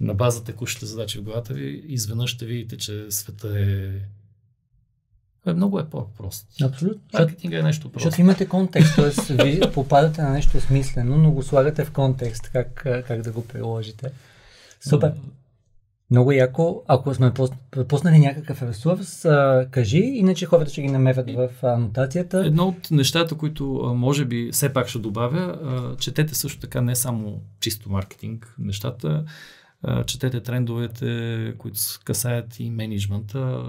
на база текущите задачи в главата ви, изведнъж ще видите, че света е е, много е по-прост. Абсолютно. Маркетинга е нещо просто. Защото имате контекст, т.е. ви попадате на нещо смислено, но го слагате в контекст, как, как да го приложите. Супер. Много яко. Ако сме пропуснали някакъв ресурс, кажи, иначе хората ще ги намерят в анотацията. Едно от нещата, които може би все пак ще добавя, четете също така не само чисто маркетинг нещата, четете трендовете, които касаят и менеджмента,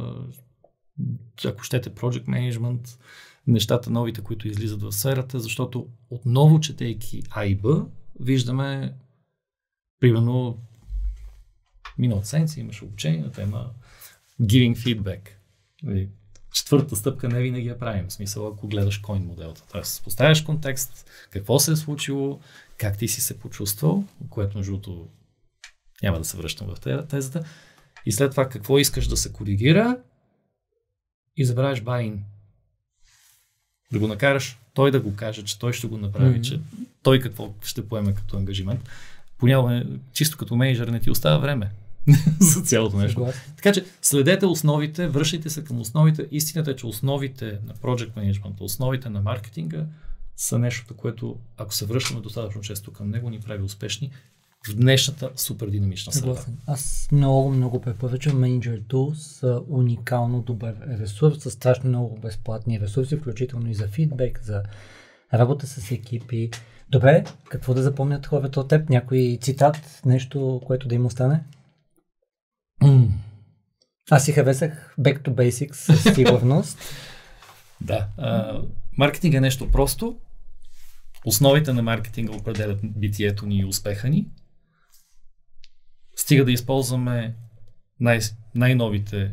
ако щете project management, нещата новите, които излизат в сферата, защото отново четейки А и Б, виждаме примерно миналата седмица имаше обучение на тема giving feedback. Нали, четвърта стъпка не винаги я правим. В смисъл, ако гледаш коин моделта. Тоест, поставяш контекст, какво се е случило, как ти си се почувствал, което между другото няма да се връщам в тезата. И след това какво искаш да се коригира и забравяш байн. Да го накараш той да го каже, че той ще го направи, mm-hmm. че той какво ще поеме като ангажимент. Понякога, чисто като менеджер, не ти остава време за цялото нещо. Така че следете основите, връщайте се към основите. Истината е, че основите на project management, основите на маркетинга са нещото, което ако се връщаме достатъчно често към него, ни прави успешни в днешната супер динамична среда. Аз много, много препоръчвам Manager Tools, уникално добър ресурс, с страшно много безплатни ресурси, включително и за фидбек, за работа с екипи. Добре, какво да запомнят хората от теб? Някой цитат, нещо, което да им остане? Аз си харесах Back to Basics със сигурност. да. А, маркетинг е нещо просто. Основите на маркетинга определят битието ни и успеха ни. Стига да използваме най- най-новите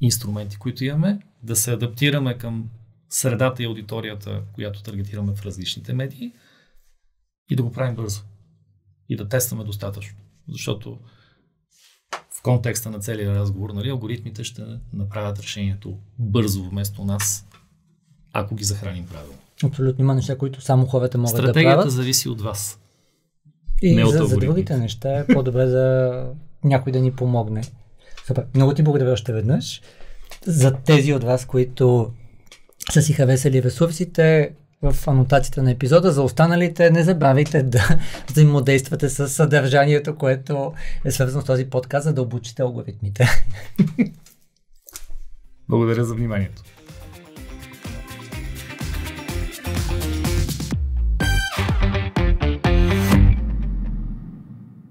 инструменти, които имаме, да се адаптираме към средата и аудиторията, която таргетираме в различните медии и да го правим бързо. И да тестваме достатъчно. Защото в контекста на целия разговор, нали, алгоритмите ще направят решението бързо вместо нас, ако ги захраним правилно. Абсолютно има неща, които само хората могат да правят. Стратегията зависи от вас. И не за, за другите неща е по-добре за някой да ни помогне. Супер. Много ти благодаря още веднъж. За тези от вас, които са си харесали ресурсите, в анотацията на епизода. За останалите не забравяйте да взаимодействате с съдържанието, което е свързано с този подкаст, за да обучите алгоритмите. Благодаря за вниманието.